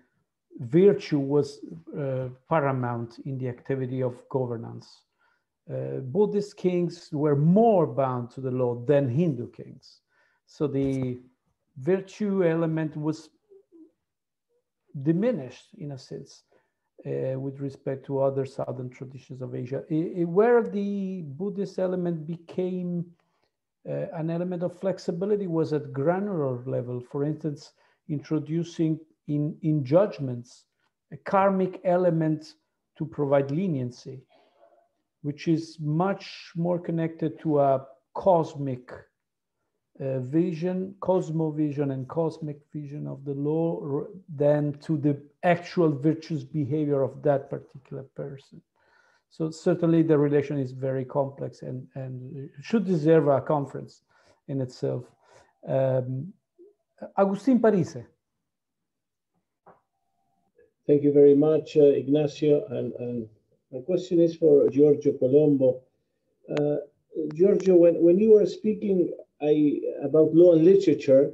virtue was uh, paramount in the activity of governance. Uh, Buddhist kings were more bound to the law than Hindu kings. So the virtue element was diminished in a sense uh, with respect to other southern traditions of Asia, it, it, where the Buddhist element became uh, an element of flexibility was at granular level. For instance, introducing in, in judgments a karmic element to provide leniency, which is much more connected to a cosmic uh, vision, cosmovision and cosmic vision of the law than to the actual virtuous behavior of that particular person. So certainly the relation is very complex and, and should deserve a conference in itself. Um, Agustin Parise. Thank you very much, uh, Ignacio. And, and, my question is for Giorgio Colombo. Uh, Giorgio, when, when you were speaking I about law and literature,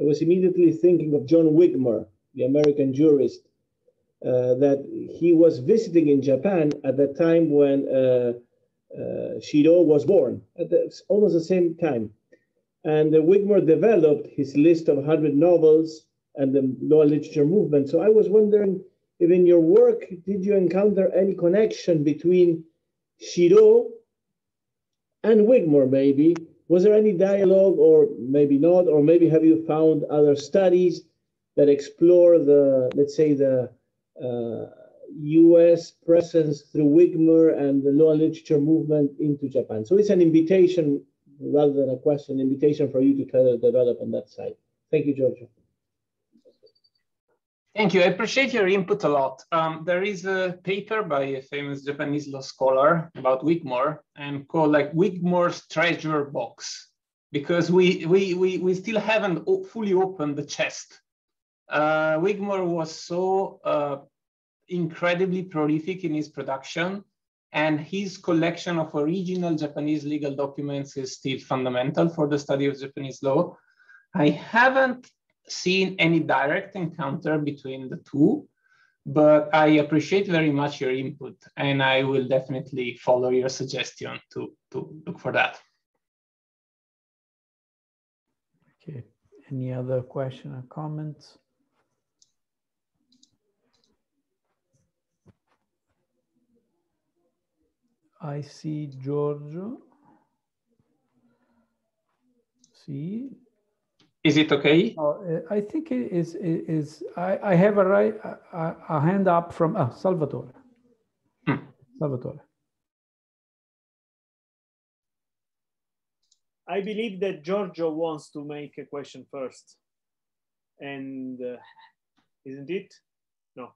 I was immediately thinking of John Wigmore, the American jurist, uh, that he was visiting in Japan at the time when uh, uh, Shiro was born, at the, almost the same time. And uh, Wigmore developed his list of 100 novels and the law and literature movement. So I was wondering if in your work, did you encounter any connection between Shiro and Wigmore, maybe, was there any dialogue, or maybe not, or maybe have you found other studies that explore the, let's say, the uh, US presence through Wigmore and the law literature movement into Japan? So it's an invitation rather than a question, invitation for you to try to develop on that side. Thank you, Giorgio. Thank you. I appreciate your input a lot. Um, there is a paper by a famous Japanese law scholar about Wigmore and called like Wigmore's treasure box. because we, we, we, we still haven't fully opened the chest. Uh, Wigmore was so uh, incredibly prolific in his production and his collection of original Japanese legal documents is still fundamental for the study of Japanese law. I haven't seen any direct encounter between the two, but I appreciate very much your input and I will definitely follow your suggestion to, to look for that. Okay, any other question or comments? I see Giorgio. See. Is it okay? Uh, I think it is. Is I, I have a right a, a hand up from uh, Salvatore. Hmm. Salvatore. I believe that Giorgio wants to make a question first, and uh, isn't it? No.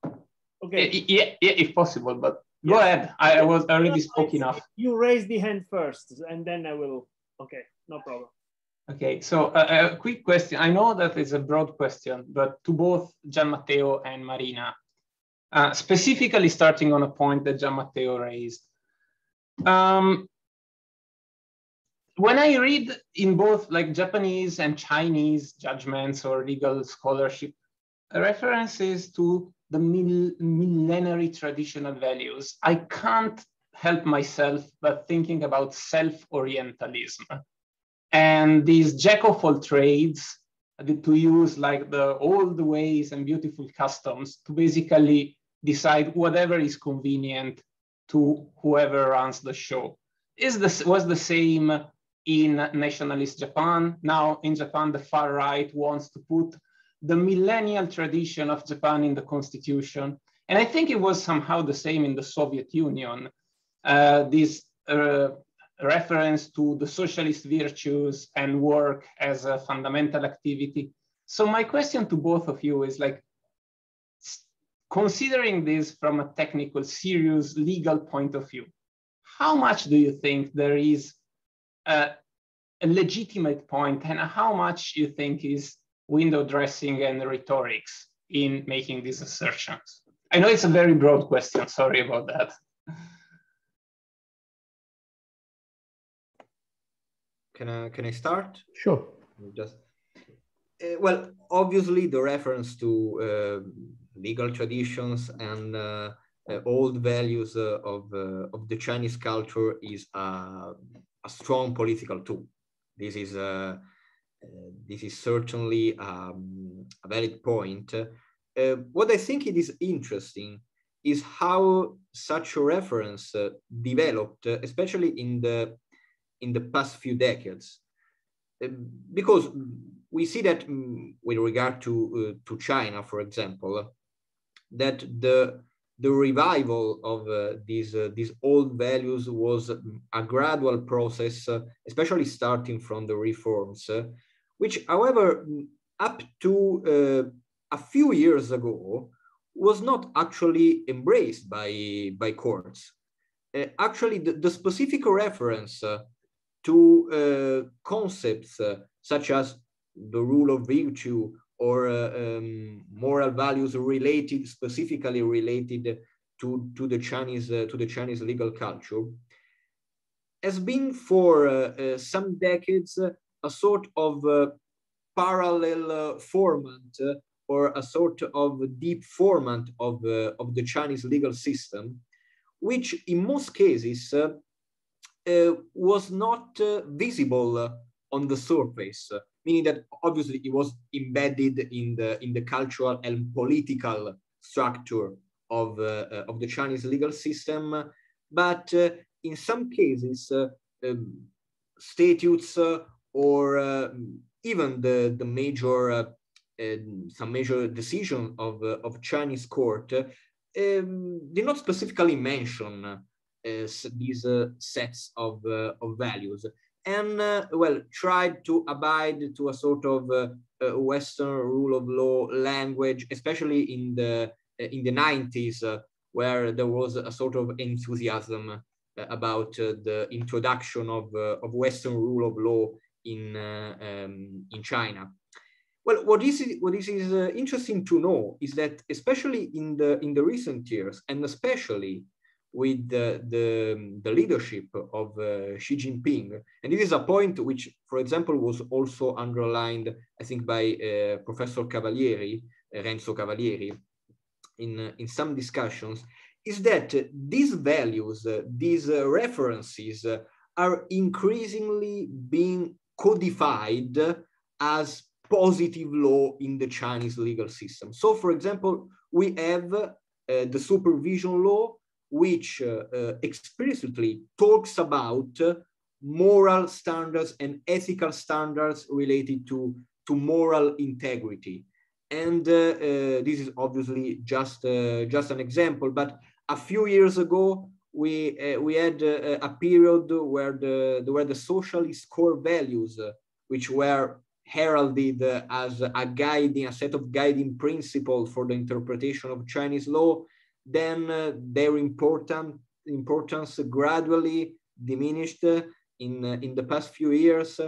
Okay. Yeah, yeah, if possible, but Go ahead. I, I was already spoke enough. You raise the hand first, and then I will. Okay, no problem. Okay, so uh, a quick question. I know that it's a broad question, but to both Gian Matteo and Marina, uh, specifically starting on a point that Gian Matteo raised. Um, when I read in both like Japanese and Chinese judgments or legal scholarship, references to the mil- millenary traditional values, I can't help myself but thinking about self-orientalism and these jack of all trades to use like the old ways and beautiful customs to basically decide whatever is convenient to whoever runs the show. Is this was the same in nationalist Japan? Now in Japan, the far right wants to put the millennial tradition of Japan in the constitution. And I think it was somehow the same in the Soviet Union. Uh, this uh, reference to the socialist virtues and work as a fundamental activity. So my question to both of you is like, considering this from a technical, serious legal point of view, how much do you think there is a, a legitimate point and how much you think is window dressing and rhetorics in making these assertions? I know it's a very broad question, sorry about that. Can I, can I start? Sure. Just, uh, well, obviously the reference to uh, legal traditions and uh, uh old values uh, of, uh, of the Chinese culture is a, a strong political tool. This is uh, this is certainly um, a valid point. Uh, what I think it is interesting is how such a reference uh, developed, especially in the in the past few decades, because we see that um, with regard to to China, for example, that the the revival of uh, these uh, these old values was a gradual process, uh, especially starting from the reforms, which, however, up to uh, a few years ago, was not actually embraced by, by courts. Uh, actually, the, the, specific reference uh, to uh, concepts uh, such as the rule of virtue or uh, um, moral values related, specifically related to, to, the Chinese, to the Chinese legal culture, has been for some decades a sort of parallel format or a sort of deep format of, uh, of the Chinese legal system, which in most cases uh, was not visible on the surface, meaning that obviously it was embedded in the, in the cultural and political structure of, of the Chinese legal system, but in some cases, um, statutes or uh, even the, the major, uh, some major decision of, uh, of Chinese court um, did not specifically mention uh, these uh, sets of, uh, of values and uh, well tried to abide to a sort of uh, western rule of law language especially in the uh, in the 90s where there was a sort of enthusiasm about the introduction of, of western rule of law in, um, in China. Well, what is, what is, is interesting to know is that especially in the, in the recent years, and especially with the, the, the leadership of uh, Xi Jinping. And this is a point which, for example, was also underlined, I think, by uh, Professor Cavalieri, uh, Renzo Cavalieri, in, in some discussions, is that these values, uh, these uh, references uh, are increasingly being codified as positive law in the Chinese legal system. So, for example, we have the supervision law, which uh, uh, explicitly talks about uh, moral standards and ethical standards related to, to moral integrity. And this is obviously just, just an example, but a few years ago, we uh, we had uh, a period where the where the socialist core values, uh, which were heralded as a guiding a set of guiding principles for the interpretation of Chinese law, then uh, their important importance gradually diminished in uh, in the past few years.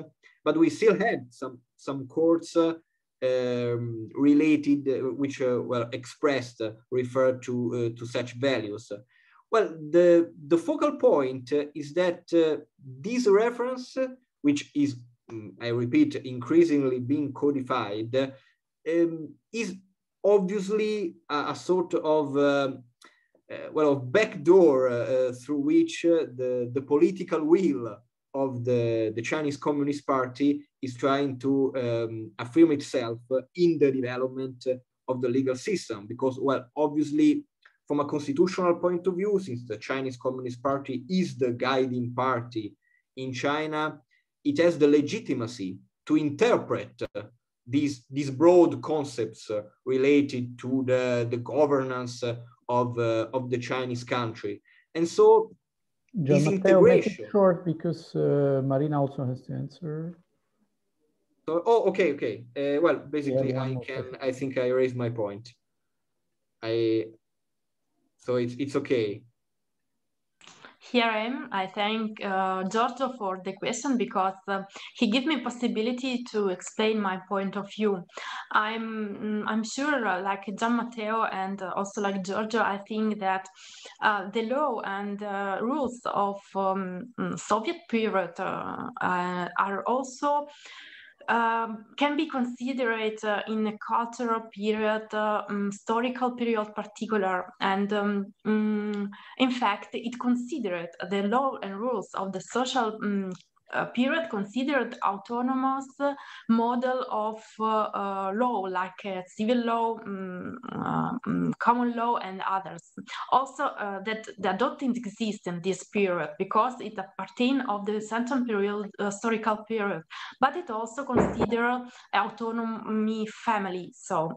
But we still had some some courts uh, um, related, which were expressed, referred to to such values. Well, the the focal point is that this reference, which is mm, I repeat, increasingly being codified, um, is obviously a, a sort of uh, uh, well, backdoor uh, uh, through which the, the political will of the, the Chinese Communist Party is trying to um, affirm itself in the development of the legal system. Because, well, obviously, from a constitutional point of view, since the Chinese Communist Party is the guiding party in China, it has the legitimacy to interpret these, these broad concepts uh, related to the, the governance uh, of, uh, of the Chinese country. And so Gian Matteo, make it short because uh, Marina also has to answer. So, oh, okay, okay. Uh, well, basically, yeah, I can. I think I raised my point. I. So it's it's okay here I am. I thank uh, Giorgio for the question because uh, he gave me possibility to explain my point of view. I'm mm, I'm sure, uh, like Gian Matteo and uh, also like Giorgio, I think that uh, the law and uh, rules of um, mm, Soviet period are also um, can be considered uh, in a cultural period, uh, um, historical period particular, and um, um, in fact, it considered the law and rules of the social mm, period considered autonomous model of uh, uh, law like uh, civil law, um, common law, and others. Also, that that don't exist in this period because it appertains of the central period, historical period, but it also consider autonomy family. So,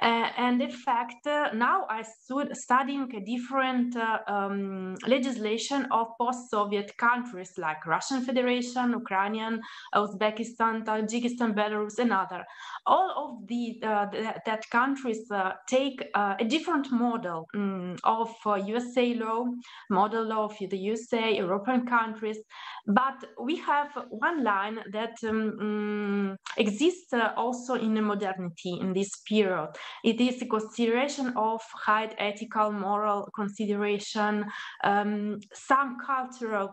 and in fact, now I stood studying a different um, legislation of post-Soviet countries like Russian Federation Ukrainian, Uzbekistan, Tajikistan, Belarus, and other. All of the, uh, that countries uh, take uh, a different model um, of USA law, model law of the USA, European countries, but we have one line that um, um, exists also in the modernity in this period. It is a consideration of high ethical, moral consideration, um, some cultural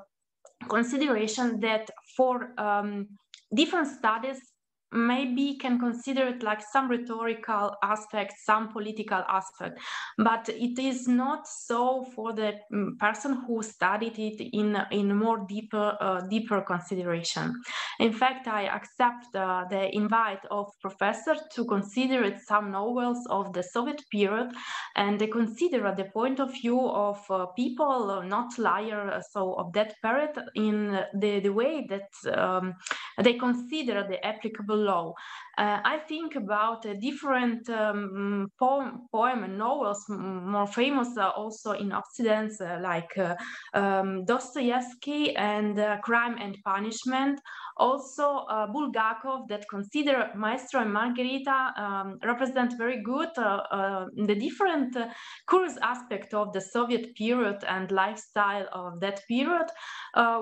consideration that for um, different studies maybe can consider it like some rhetorical aspect, some political aspect, but it is not so for the mm, person who studied it in in more deeper uh, deeper consideration. In fact, I accept uh, the invite of professor to consider it some novels of the Soviet period and they consider the point of view of uh, people, uh, not liar, so of that period in the, the way that um, they consider the applicable law. Uh, I think about a different um, poem, poem and novels more famous uh, also in Occident, uh, like uh, um, Dostoevsky and uh, Crime and Punishment. Also, Bulgakov, that consider Maestro and Margherita um, represent very good the different curious aspect of the Soviet period and lifestyle of that period.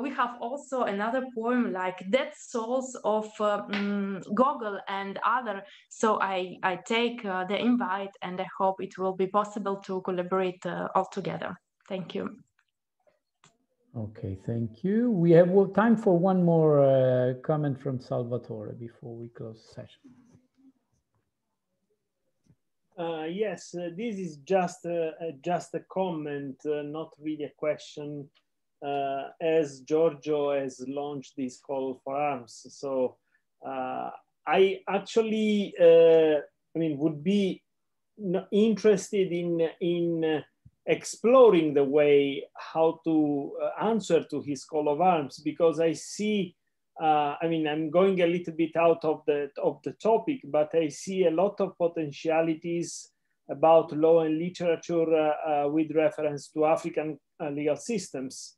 we have also another poem like Dead Souls of um, Gogol and other. So I, I take uh, the invite and I hope it will be possible to collaborate uh, all together. Thank you. Okay, thank you. We have time for one more uh, comment from Salvatore before we close the session. Uh, yes, uh, this is just uh, just a comment, not really a question. as Giorgio has launched this call for arms, so I actually, uh, I mean, would be interested in in uh, exploring the way how to uh, answer to his call of arms because I see. Uh, I mean, I'm going a little bit out of the of the topic, but I see a lot of potentialities about law and literature uh, uh, with reference to African legal systems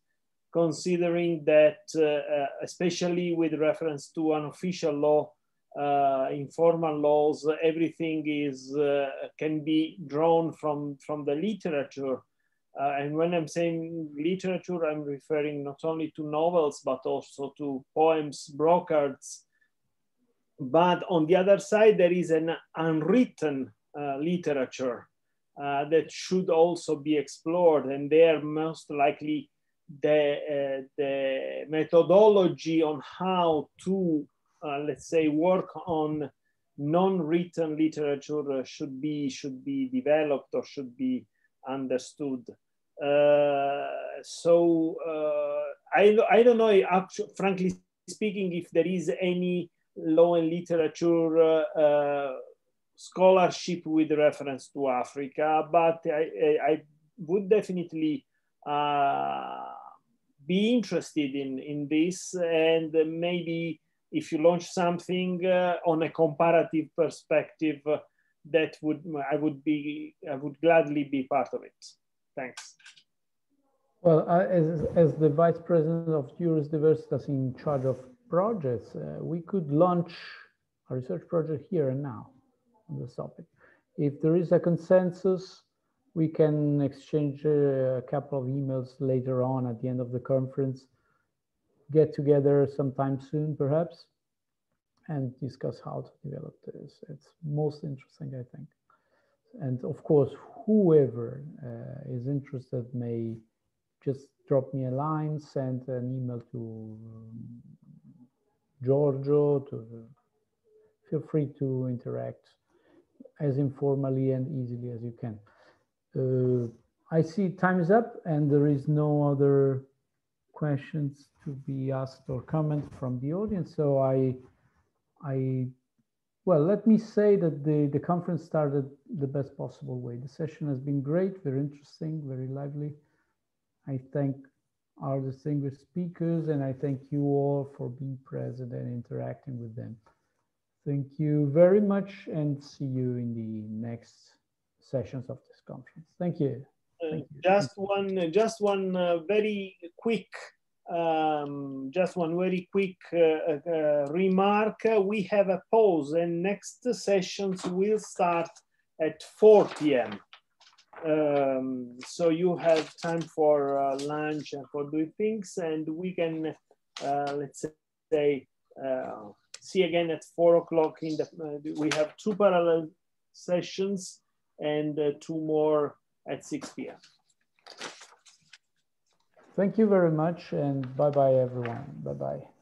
considering that, uh, especially with reference to unofficial law, uh, informal laws, everything is uh, can be drawn from from the literature. Uh, and when I'm saying literature, I'm referring not only to novels but also to poems, brocards. But on the other side, there is an unwritten uh, literature uh, that should also be explored, and there most likely the uh, the methodology on how to let's say, work on non-written literature should be should be developed or should be understood. Uh, so uh, I I don't know. Actually, frankly speaking, if there is any law and literature uh, scholarship with reference to Africa, but I, I, I would definitely uh, be interested in in this and maybe if you launch something uh, on a comparative perspective, uh, that would I would be I would gladly be part of it. Thanks. Well, as, as the vice president of Juris Diversitas in charge of projects, uh, we could launch a research project here and now on this topic. If there is a consensus, we can exchange uh, a couple of emails later on at the end of the conference get together sometime soon, perhaps, and discuss how to develop this. It's most interesting, I think. And of course, whoever uh, is interested may just drop me a line, send an email to um, Giorgio, to feel free to interact as informally and easily as you can. Uh, I see time is up and there is no other questions to be asked or comments from the audience. So I, I, well, let me say that the, the conference started the best possible way. The session has been great, very interesting, very lively. I thank our distinguished speakers and I thank you all for being present and interacting with them. Thank you very much and see you in the next sessions of this conference. Thank you. Uh, just one, just one uh, very quick, um, just one very quick uh, uh, remark. We have a pause, and next sessions will start at 4 p.m. Um, so you have time for uh, lunch and for doing things, and we can, let's say, see again at four o'clock. In the we have two parallel sessions and two more at 6 p.m. Thank you very much and bye-bye everyone. Bye-bye.